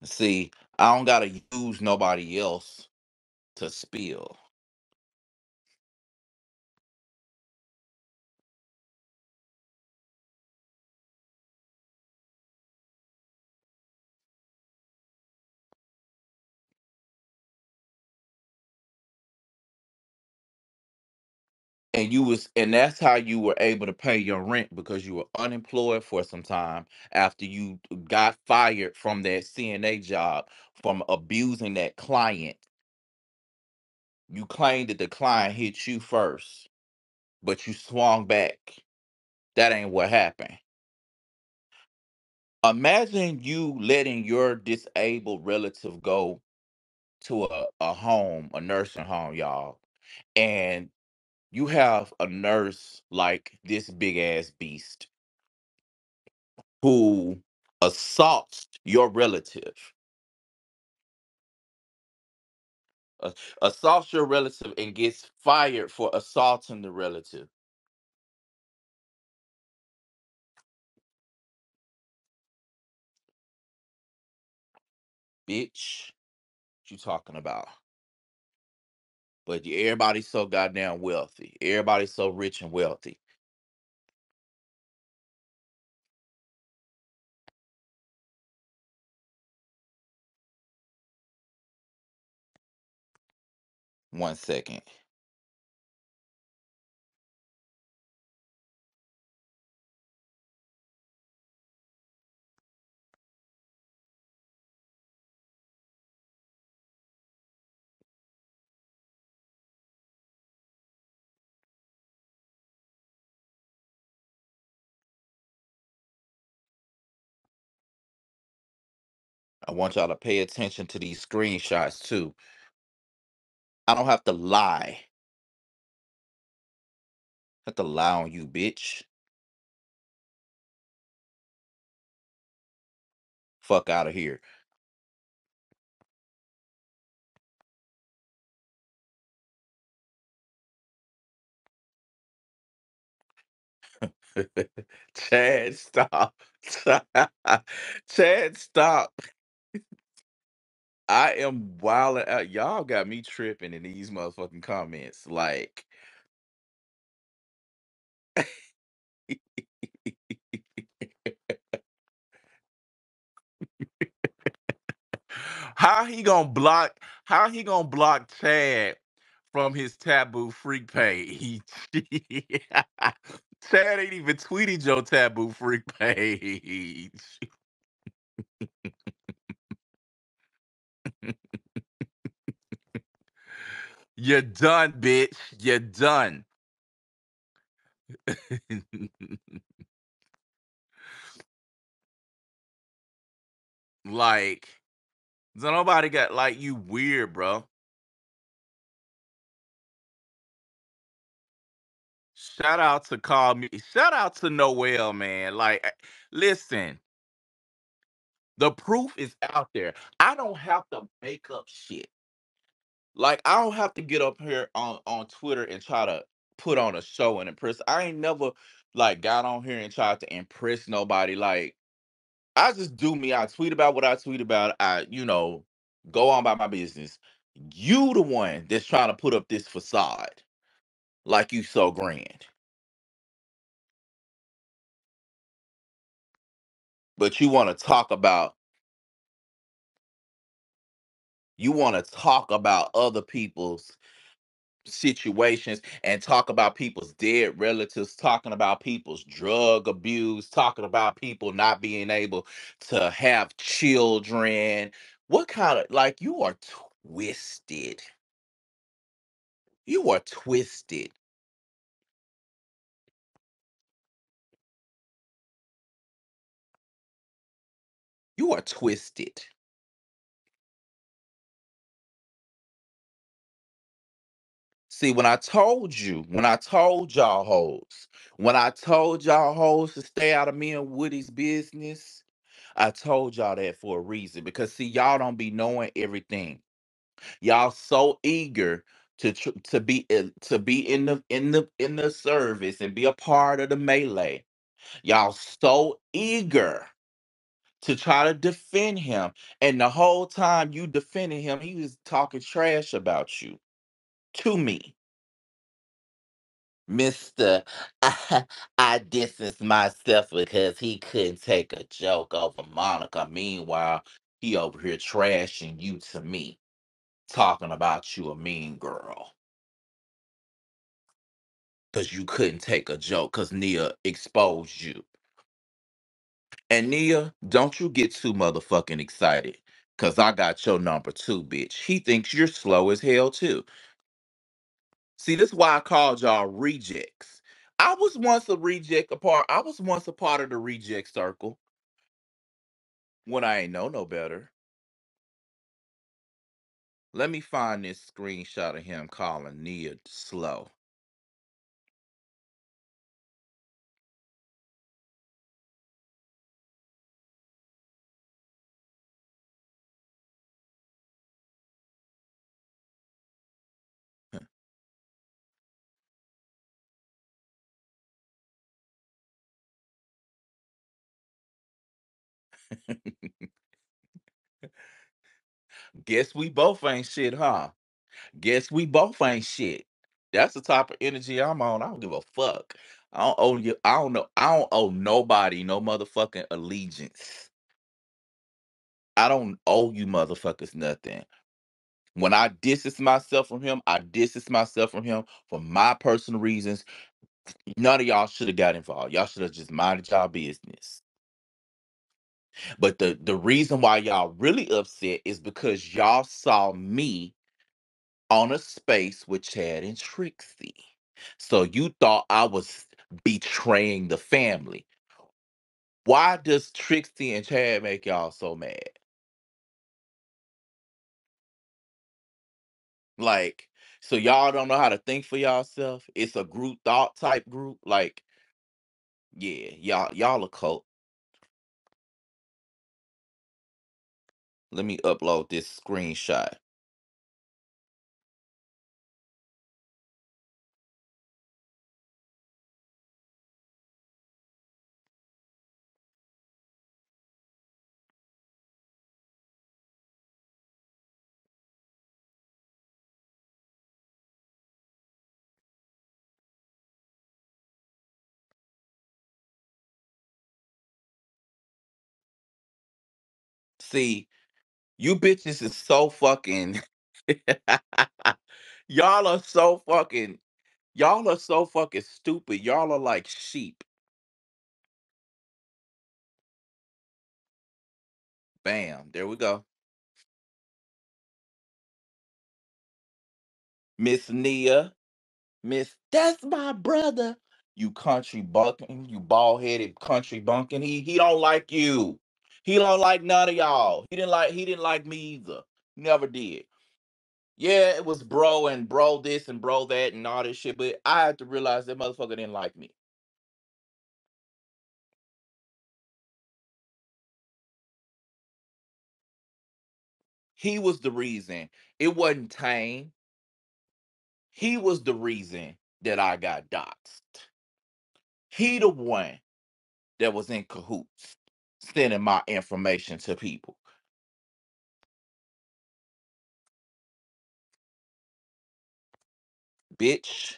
See, I don't gotta use nobody else to spill. And you was and that's how you were able to pay your rent because you were unemployed for some time after you got fired from that CNA job from abusing that client. You claimed that the client hit you first, but you swung back. That ain't what happened. Imagine you letting your disabled relative go to a, a home, a nursing home, y'all, and you have a nurse like this big ass beast who assaults your relative, uh, assaults your relative, and gets fired for assaulting the relative. Bitch, what you talking about? But everybody's so goddamn wealthy. Everybody's so rich and wealthy. One second. I want y'all to pay attention to these screenshots too. I don't have to lie. I have to lie on you, bitch. Fuck out of here. [laughs] Chad, stop. [laughs] Chad, stop. I am wilding out. Uh, y'all got me tripping in these motherfucking comments. Like, how he gonna block? How he gonna block Chad from his taboo freak page? [laughs] Chad ain't even tweeted your taboo freak page. You're done, bitch. You're done. like, so nobody got like you weird, bro. Shout out to call me. Shout out to Noel, man. Like, eh, listen, the proof is out there. I don't have to make up shit. Like, I don't have to get up here on on Twitter and try to put on a show and impress. I ain't never like got on here and tried to impress nobody. Like, I just do me. I tweet about what I tweet about. I, you know, go on about my business. You the one that's trying to put up this facade like you so grand. But you want to talk about you want to talk about other people's situations and talk about people's dead relatives, talking about people's drug abuse, talking about people not being able to have children. What kind of like you are twisted. You are twisted. You are twisted. See, when I told you, when I told y'all hoes, when I told y'all hoes to stay out of me and Woody's business, I told y'all that for a reason. Because see, y'all don't be knowing everything. Y'all so eager to to be in, to be in the in the in the service and be a part of the melee. Y'all so eager to try to defend him. And the whole time you defending him, he was talking trash about you to me. Mr. I, [laughs] I distanced myself because he couldn't take a joke over Monica. Meanwhile, he over here trashing you to me, talking about you a mean girl. Because you couldn't take a joke because Nia exposed you. And Nia, don't you get too motherfucking excited. Cause I got your number two, bitch. He thinks you're slow as hell too. See, this is why I called y'all rejects. I was once a reject a part. I was once a part of the reject circle when I ain't know no better. Let me find this screenshot of him calling Nia slow. [laughs] Guess we both ain't shit, huh? Guess we both ain't shit. That's the type of energy I'm on. I don't give a fuck. I don't owe you. I don't know. I don't owe nobody no motherfucking allegiance. I don't owe you motherfuckers nothing. When I distance myself from him, I distance myself from him for my personal reasons. None of y'all should have got involved. Y'all should have just minded y'all business. But the the reason why y'all really upset is because y'all saw me on a space with Chad and Trixie. So you thought I was betraying the family. Why does Trixie and Chad make y'all so mad? Like, so y'all don't know how to think for yourself? It's a group thought type group. Like, yeah, y'all y'all a cult. Let me upload this screenshot. See, you bitches is so fucking [laughs] y'all are so fucking y'all are so fucking stupid. Y'all are like sheep. Bam, there we go. Miss Nia, Miss, that's my brother. You country bucking, you bald headed country bunking. He he don't like you. He don't like none of y'all. He didn't like he didn't like me either. Never did. Yeah, it was bro and bro this and bro that and all this shit, but I had to realize that motherfucker didn't like me. He was the reason. It wasn't Tane. He was the reason that I got doxxed. He the one that was in cahoots, sending my information to people. Bitch.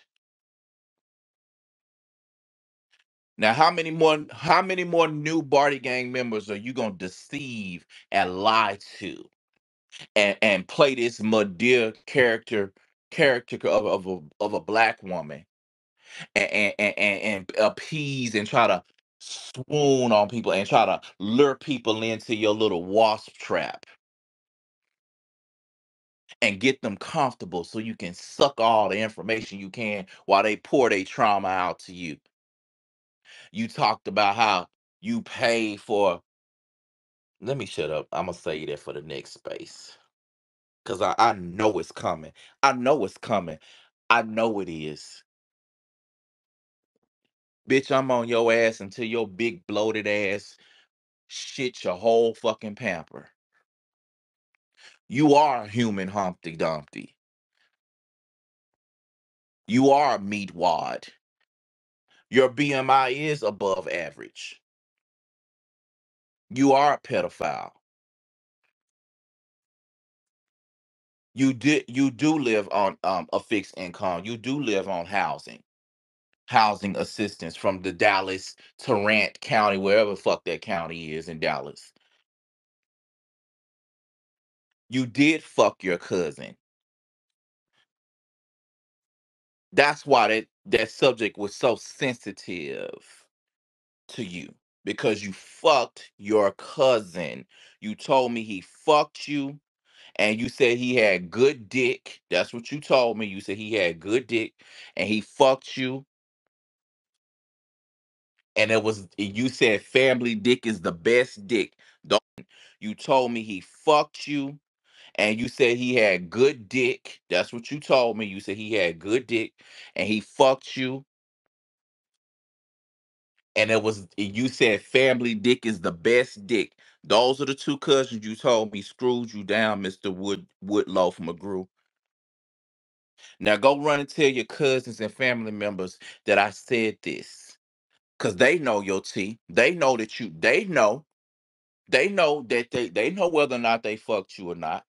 Now, how many more how many more new Bardi Gang members are you gonna deceive and lie to and, and play this Madea character character of, of a of a black woman and, and, and, and and appease and try to swoon on people and try to lure people into your little wasp trap and get them comfortable so you can suck all the information you can while they pour their trauma out to you. You talked about how you pay for let me shut up. I'm gonna say that for the next space. Cause I, I know it's coming. I know it's coming. I know it is. Bitch, I'm on your ass until your big bloated ass shit your whole fucking pamper. You are human Humpty Dumpty. You are a meat wad. Your BMI is above average. You are a pedophile. You did you do live on um a fixed income. You do live on housing. Housing assistance from the Dallas, Tarrant County, wherever the fuck that county is in Dallas. You did fuck your cousin. That's why that, that subject was so sensitive to you. Because you fucked your cousin. You told me he fucked you and you said he had good dick. That's what you told me. You said he had good dick and he fucked you. And it was you said family dick is the best dick. Don't you told me he fucked you and you said he had good dick. That's what you told me. You said he had good dick and he fucked you. And it was you said family dick is the best dick. Those are the two cousins you told me screwed you down, Mr. Wood Woodloaf McGrew. Now go run and tell your cousins and family members that I said this. Cause they know your T. They know that you they know. They know that they they know whether or not they fucked you or not.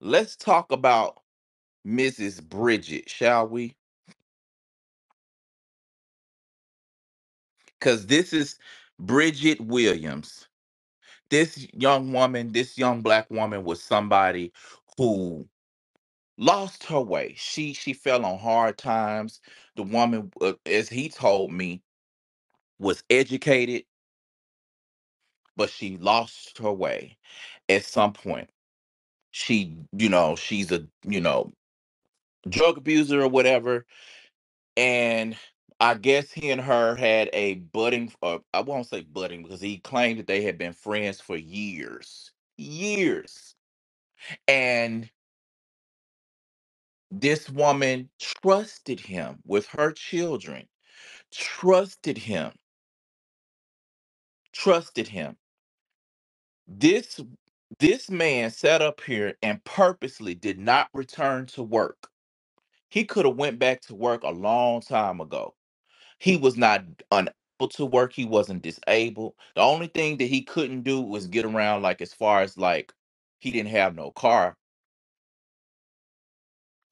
Let's talk about Mrs. Bridget, shall we? Cause this is Bridget Williams. This young woman, this young black woman was somebody who lost her way. She she fell on hard times. The woman, uh, as he told me, was educated, but she lost her way at some point. She, you know, she's a, you know, drug abuser or whatever. And I guess he and her had a budding, or I won't say budding because he claimed that they had been friends for years, years. And this woman trusted him with her children, trusted him, trusted him. This this man sat up here and purposely did not return to work. He could have went back to work a long time ago. He was not unable to work. He wasn't disabled. The only thing that he couldn't do was get around like as far as like he didn't have no car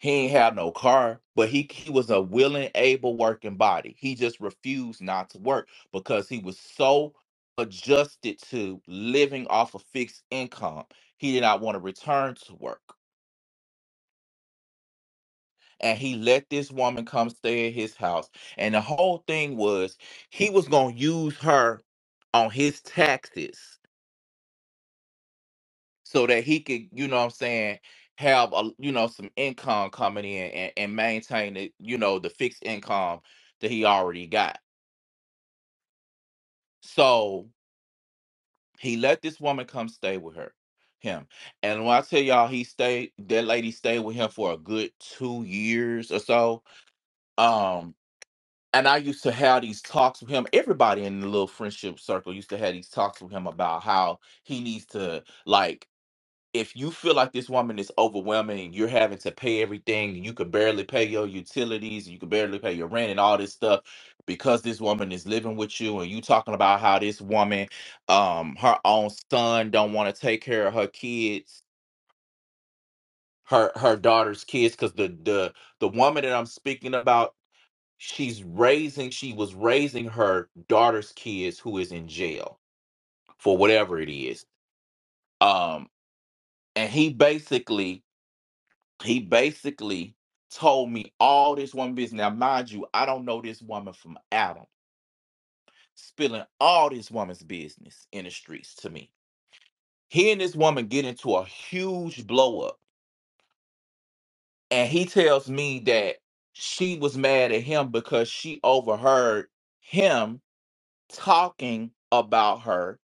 He ain't have no car, but he he was a willing, able working body. He just refused not to work because he was so adjusted to living off a fixed income. He did not want to return to work. And he let this woman come stay at his house. And the whole thing was he was gonna use her on his taxes so that he could, you know what I'm saying, have a you know some income coming in and, and maintain it, you know, the fixed income that he already got. So he let this woman come stay with her, him. And when I tell y'all he stayed, that lady stayed with him for a good two years or so. Um, and I used to have these talks with him. Everybody in the little friendship circle used to have these talks with him about how he needs to like if you feel like this woman is overwhelming you're having to pay everything you could barely pay your utilities you could barely pay your rent and all this stuff because this woman is living with you and you talking about how this woman um her own son don't want to take care of her kids. Her her daughter's kids because the the the woman that i'm speaking about she's raising she was raising her daughter's kids who is in jail for whatever it is. Um and he basically he basically told me all this one business. Now, mind you, I don't know this woman from Adam, spilling all this woman's business in the streets to me. He and this woman get into a huge blow up, and he tells me that she was mad at him because she overheard him talking about her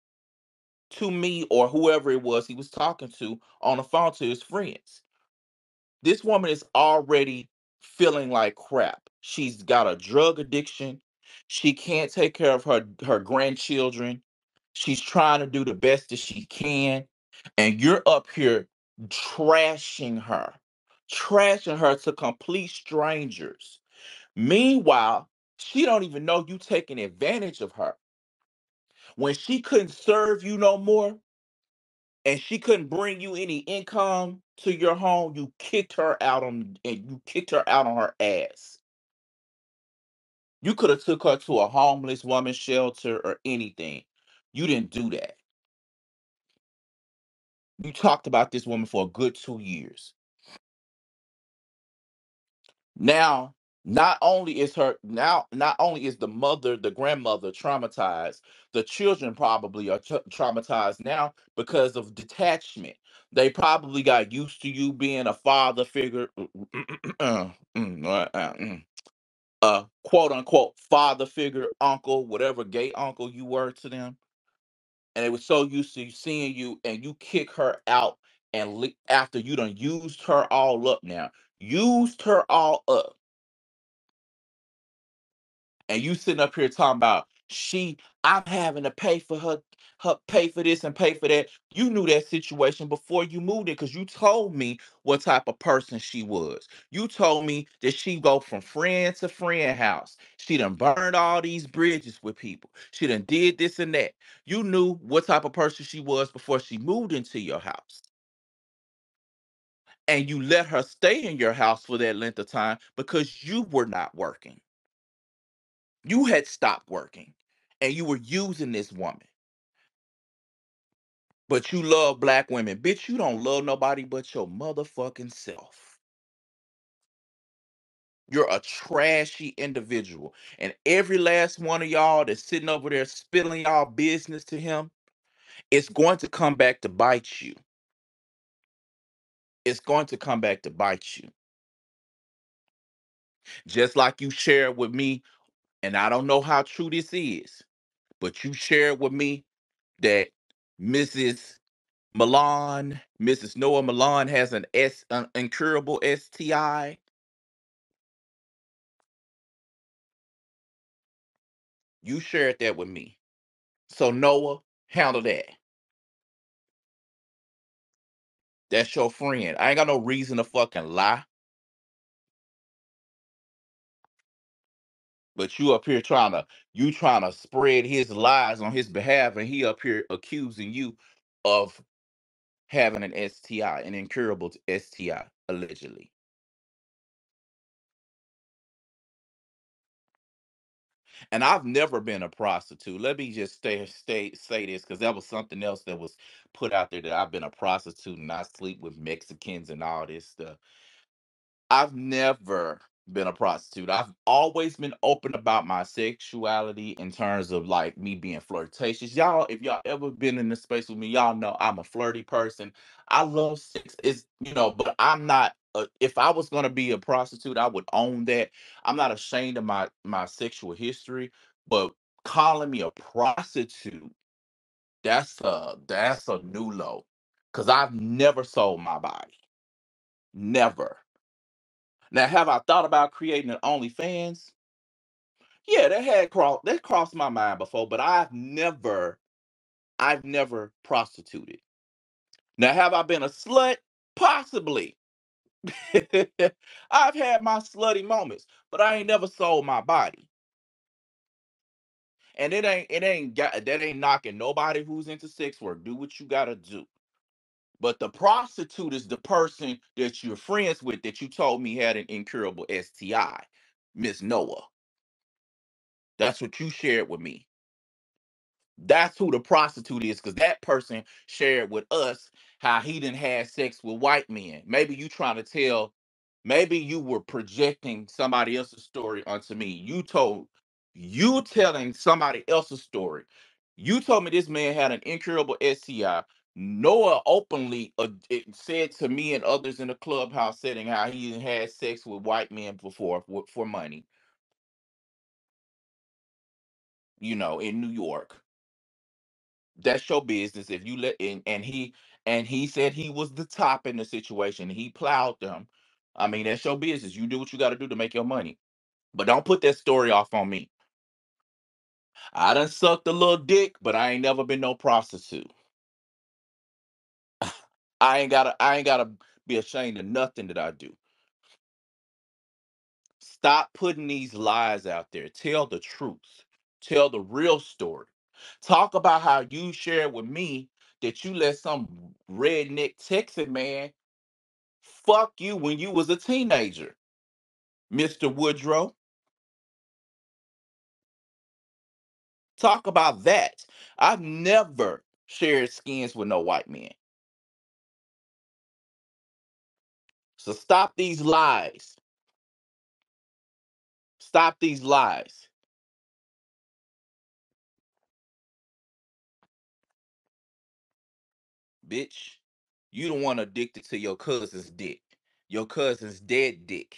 to me or whoever it was he was talking to on the phone to his friends. This woman is already feeling like crap. She's got a drug addiction. She can't take care of her her grandchildren. She's trying to do the best that she can. And you're up here trashing her, trashing her to complete strangers. Meanwhile, She don't even know you taking advantage of her. When she couldn't serve you no more and she couldn't bring you any income to your home, you kicked her out on and you kicked her out on her ass. You could have took her to a homeless woman shelter or anything. You didn't do that. You talked about this woman for a good two years. Now, not only is her now, not only is the mother, the grandmother traumatized, the children probably are tra- traumatized now because of detachment. They probably got used to you being a father figure, uh, [clears throat] mm, uh, uh, mm, quote unquote father figure, uncle, whatever gay uncle you were to them and they were so used to seeing you and you kick her out and le- after you done used her all up now used her all up and you sitting up here talking about she i'm having to pay for her her pay for this and pay for that you knew that situation before you moved in because you told me what type of person she was. You told me that she go from friend to friend house. She done burned all these bridges with people. She done did this and that. You knew what type of person she was before she moved into your house. And you let her stay in your house for that length of time because you were not working You had stopped working and you were using this woman, but you love black women. Bitch, you don't love nobody but your motherfucking self. You're a trashy individual. And every last one of y'all that's sitting over there spilling y'all business to him, it's going to come back to bite you. It's going to come back to bite you. Just like you shared with me, and I don't know how true this is, but you shared with me that Mrs. Milan, Mrs. Noah Milan has an S an incurable STI. You shared that with me. So Noah, handle that. That's your friend. I ain't got no reason to fucking lie. But you up here trying to you trying to spread his lies on his behalf, and he up here accusing you of having an STI, an incurable STI, allegedly. And I've never been a prostitute. Let me just stay stay say this because that was something else that was put out there that I've been a prostitute and I sleep with Mexicans and all this stuff. I've never been a prostitute. I've always been open about my sexuality in terms of like me being flirtatious. Y'all, if y'all ever been in this space with me, y'all know I'm a flirty person. I love sex. It's you know, but I'm not. A, if I was gonna be a prostitute, I would own that. I'm not ashamed of my my sexual history, but calling me a prostitute, that's a that's a new low, because I've never sold my body. Never. Now, have I thought about creating an OnlyFans? Yeah, that had crossed that crossed my mind before, but I've never, I've never prostituted. Now, have I been a slut? Possibly. [laughs] I've had my slutty moments, but I ain't never sold my body. And it ain't it ain't got that ain't knocking nobody who's into sex work. Do what you gotta do. But the prostitute is the person that you're friends with that you told me had an incurable STI, Miss Noah. That's what you shared with me. That's who the prostitute is, because that person shared with us how he didn't have sex with white men. Maybe you trying to tell, maybe you were projecting somebody else's story onto me. You told you telling somebody else's story. You told me this man had an incurable STI. Noah openly uh, said to me and others in the clubhouse setting how he had sex with white men before for, for money, you know, in New York. That's your business. If you let and, and he and he said he was the top in the situation. He plowed them. I mean that's your business. You do what you got to do to make your money. But don't put that story off on me. I done sucked a little dick but i ain't never been no prostitute i ain't gotta i ain't gotta be ashamed of nothing that i do Stop putting these lies out there. Tell the truth. Tell the real story. Talk about how you shared with me that you let some redneck Texan man fuck you when you was a teenager, Mr. Woodrow. Talk about that. I've never shared skins with no white men. So stop these lies. Stop these lies. Bitch, you the one addicted to your cousin's dick. Your cousin's dead dick.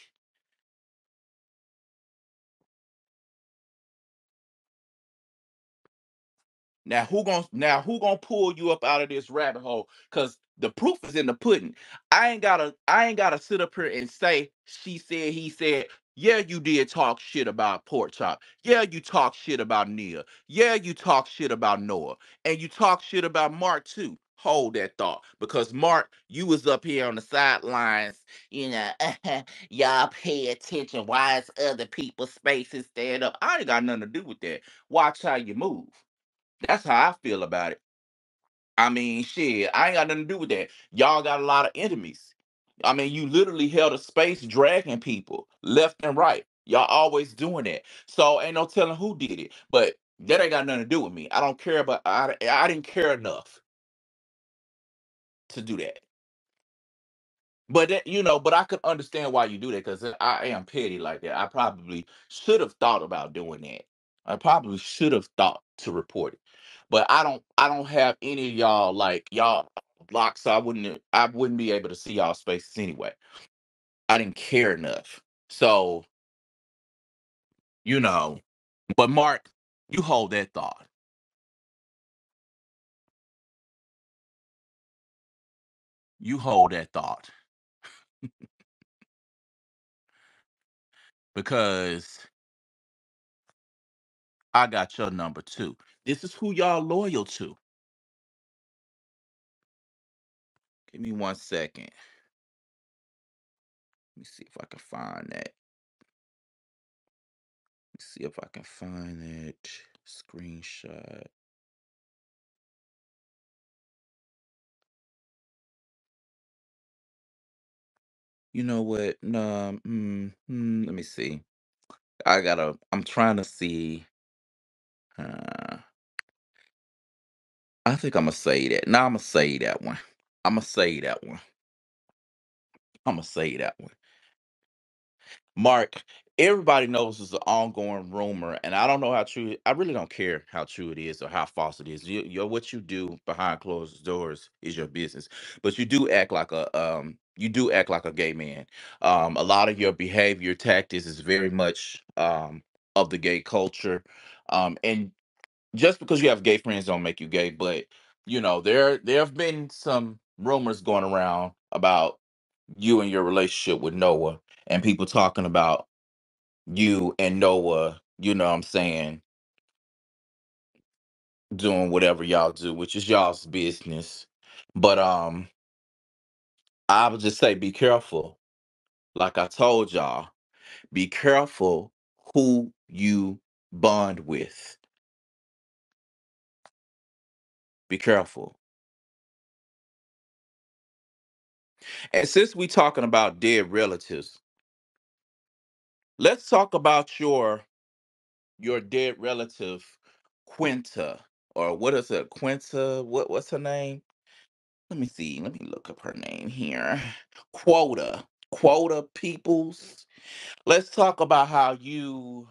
Now who gonna now who gonna pull you up out of this rabbit hole? Cause the proof is in the pudding. I ain't gotta I ain't gotta sit up here and say she said he said. Yeah, you did talk shit about pork chop. Yeah, you talk shit about Nia. Yeah, you talk shit about Noah. And you talk shit about Mark too. Hold that thought. Because Mark, you was up here on the sidelines, you know, [laughs] y'all pay attention. Why is other people's spaces stand up? I ain't got nothing to do with that. Watch how you move. That's how I feel about it. I mean, shit, I ain't got nothing to do with that. Y'all got a lot of enemies. I mean, you literally held a space dragging people left and right. Y'all always doing that. So ain't no telling who did it. But that ain't got nothing to do with me. I don't care about I I didn't care enough to do that. But that, you know, but I could understand why you do that because I am petty like that. I probably should have thought about doing that. I probably should have thought to report it. But I don't I don't have any of y'all like y'all blocked, so I wouldn't I wouldn't be able to see y'all spaces anyway. I didn't care enough. So, you know, but Mark, you hold that thought. You hold that thought because I got your number too. This is who y'all loyal to. Give me one second. Let me see if I can find that. Let's see if I can find that screenshot. You know what? No, mm, mm, let me see. I gotta. I'm trying to see. Uh, I think I'm gonna say that. Now I'm gonna say that one. I'm gonna say that one. I'm gonna say that one. Mark, everybody knows it's an ongoing rumor, and I don't know how true. I really don't care how true it is or how false it is. You, you what you do behind closed doors is your business, but you do act like a um. You do act like a gay man. Um, a lot of your behavior tactics is very much um of the gay culture, um, and just because you have gay friends don't make you gay. But you know there there have been some rumors going around about you and your relationship with Noah and people talking about you and Noah, you know what I'm saying, doing whatever y'all do, which is y'all's business. But um I would just say be careful. Like I told y'all, be careful who you bond with. Be careful. And since we're talking about dead relatives, let's talk about your your dead relative Quinta or what is it? Quinta, what what's her name? Let me see. Let me look up her name here. Quota. Quota Peoples. Let's talk about how you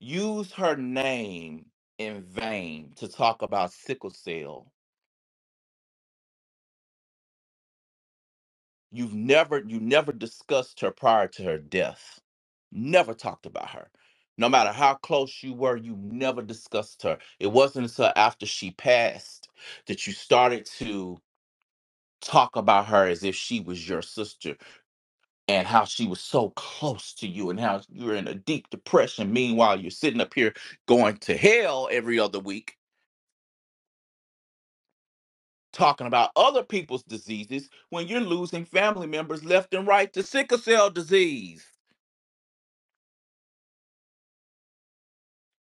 use her name in vain to talk about sickle cell. You've never you never discussed her prior to her death. Never talked about her. No matter how close you were, you never discussed her. It wasn't until after she passed that you started to talk about her as if she was your sister and how she was so close to you and how you were in a deep depression. Meanwhile, you're sitting up here going to hell every other week talking about other people's diseases when you're losing family members left and right to sickle cell disease.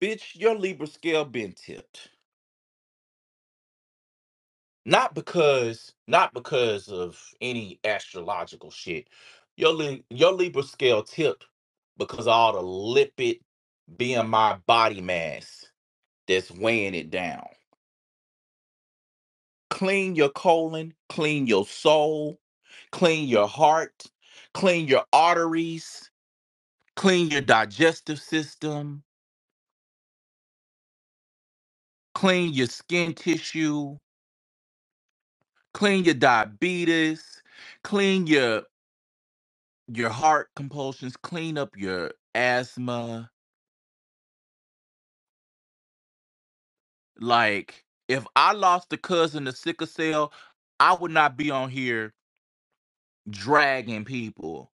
Bitch, your Libra scale been tipped. Not because not because of any astrological shit, your Li- your Libra scale tipped because of all the lipid BMI body mass that's weighing it down. Clean your colon, clean your soul, clean your heart, clean your arteries, clean your digestive system, clean your skin tissue, clean your diabetes, clean your your heart compulsions, clean up your asthma. Like if I lost a cousin to sickle cell, I would not be on here dragging people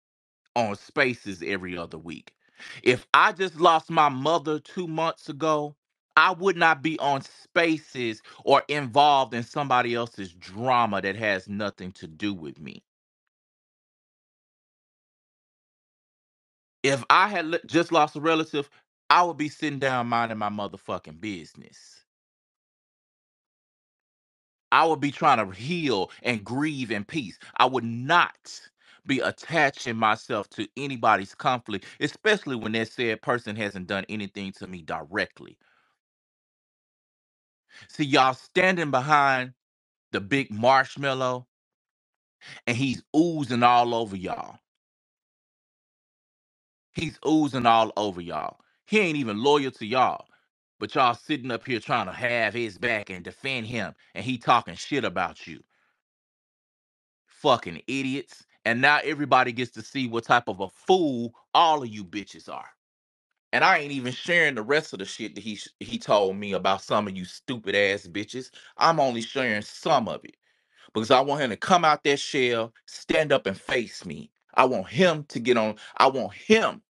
on spaces every other week. If I just lost my mother 2 months ago, I would not be on spaces or involved in somebody else's drama that has nothing to do with me. If I had just lost a relative, I would be sitting down minding my motherfucking business. I would be trying to heal and grieve in peace. I would not be attaching myself to anybody's conflict, especially when that said person hasn't done anything to me directly. See, y'all standing behind the big marshmallow and he's oozing all over y'all. He's oozing all over y'all. He ain't even loyal to y'all. But y'all sitting up here trying to have his back and defend him, and he talking shit about you. Fucking idiots. And now everybody gets to see what type of a fool all of you bitches are. And I ain't even sharing the rest of the shit that he he told me about some of you stupid ass bitches. I'm only sharing some of it because I want him to come out that shell, stand up and face me. I want him to get on. I want him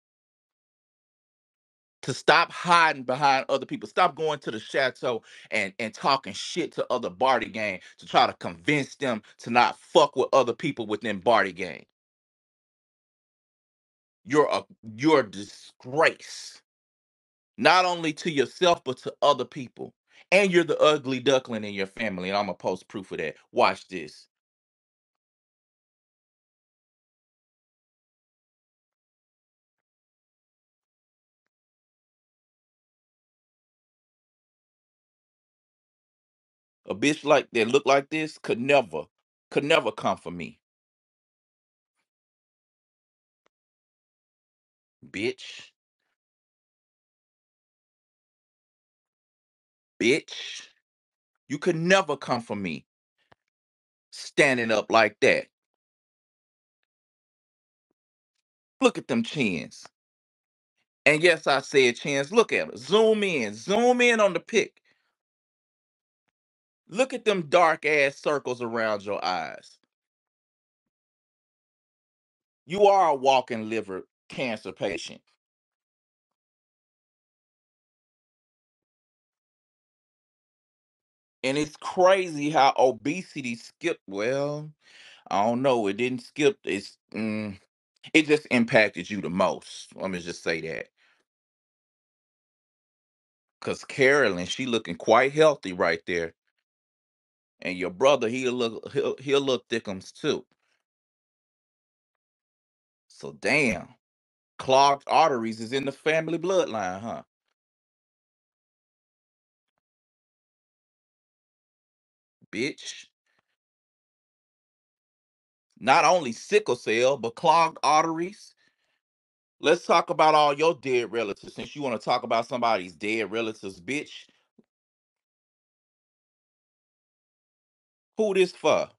to stop hiding behind other people. Stop going to the chateau and and talking shit to other Bardi Gang to try to convince them to not fuck with other people within Bardi Gang. You're a you're a disgrace, not only to yourself but to other people. And you're the ugly duckling in your family, and I'm gonna post proof of that. Watch this. A bitch like that look like this could never, could never come for me, bitch, bitch. You could never come for me standing up like that. Look at them chins. And yes, I said chins. Look at it. Zoom in. Zoom in on the pic. Look at them dark ass circles around your eyes. You are a walking liver cancer patient. And it's crazy how obesity skipped. Well, I don't know. It didn't skip. It's mm, it just impacted you the most. Let me just say that. Cause Carolyn, she looking quite healthy right there. And your brother, he'll look he'll he'll look thickums too. So damn. Clogged arteries is in the family bloodline, huh? Bitch. Not only sickle cell, but clogged arteries. Let's talk about all your dead relatives. Since you want to talk about somebody's dead relatives, bitch, who this for?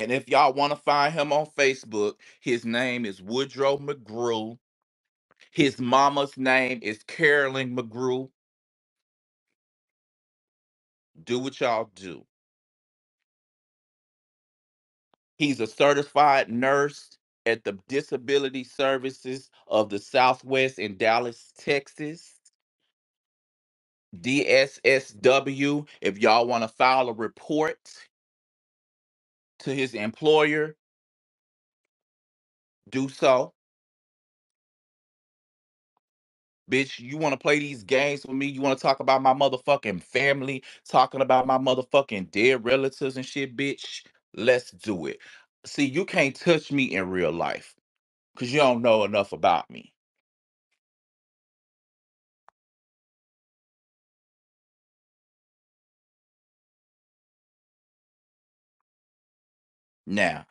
And if y'all want to find him on Facebook, his name is Woodrow McGrew. His mama's name is Carolyn McGrew. Do what y'all do. He's a certified nurse at the Disability Services of the Southwest in Dallas, Texas. DSSW, if y'all want to file a report to his employer, do so. Bitch, you want to play these games with me? You want to talk about my motherfucking family, talking about my motherfucking dead relatives and shit, bitch? Let's do it. See, you can't touch me in real life because you don't know enough about me. Now,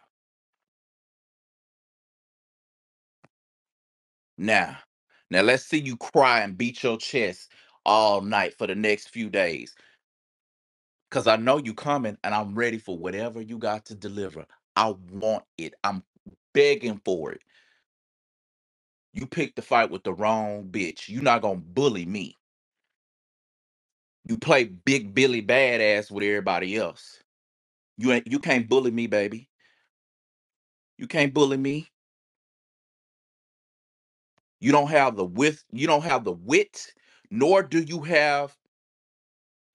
now, now let's see you cry and beat your chest all night for the next few days. Cause I know you coming and I'm ready for whatever you got to deliver. I want it. I'm begging for it. You picked the fight with the wrong bitch. You're not gonna bully me. You play big Billy badass with everybody else. You ain't you can't bully me, baby. You can't bully me. You don't have the wit, you don't have the wit, nor do you have,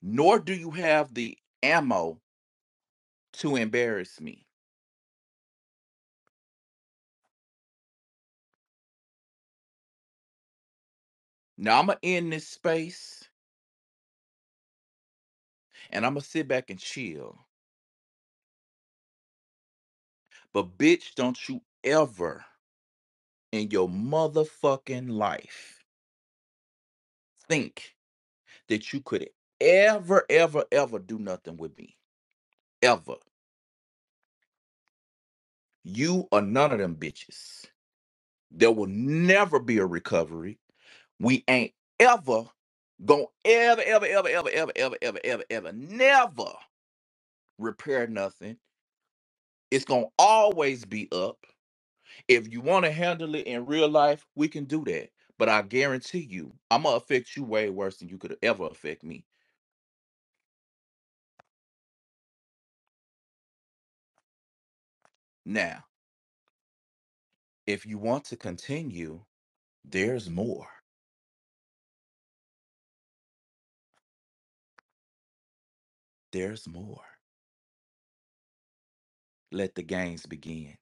nor do you have the ammo to embarrass me. Now I'm gonna end this space and I'm gonna sit back and chill. But bitch, don't you ever in your motherfucking life think that you could ever, ever, ever do nothing with me. Ever. You are none of them bitches. There will never be a recovery. We ain't ever gonna ever, ever, ever, ever, ever, ever, ever, ever, ever, never repair nothing. It's gonna always be up. If you want to handle it in real life, we can do that. But I guarantee you, I'm gonna affect you way worse than you could ever affect me. Now, if you want to continue, there's more. There's more. Let the games begin.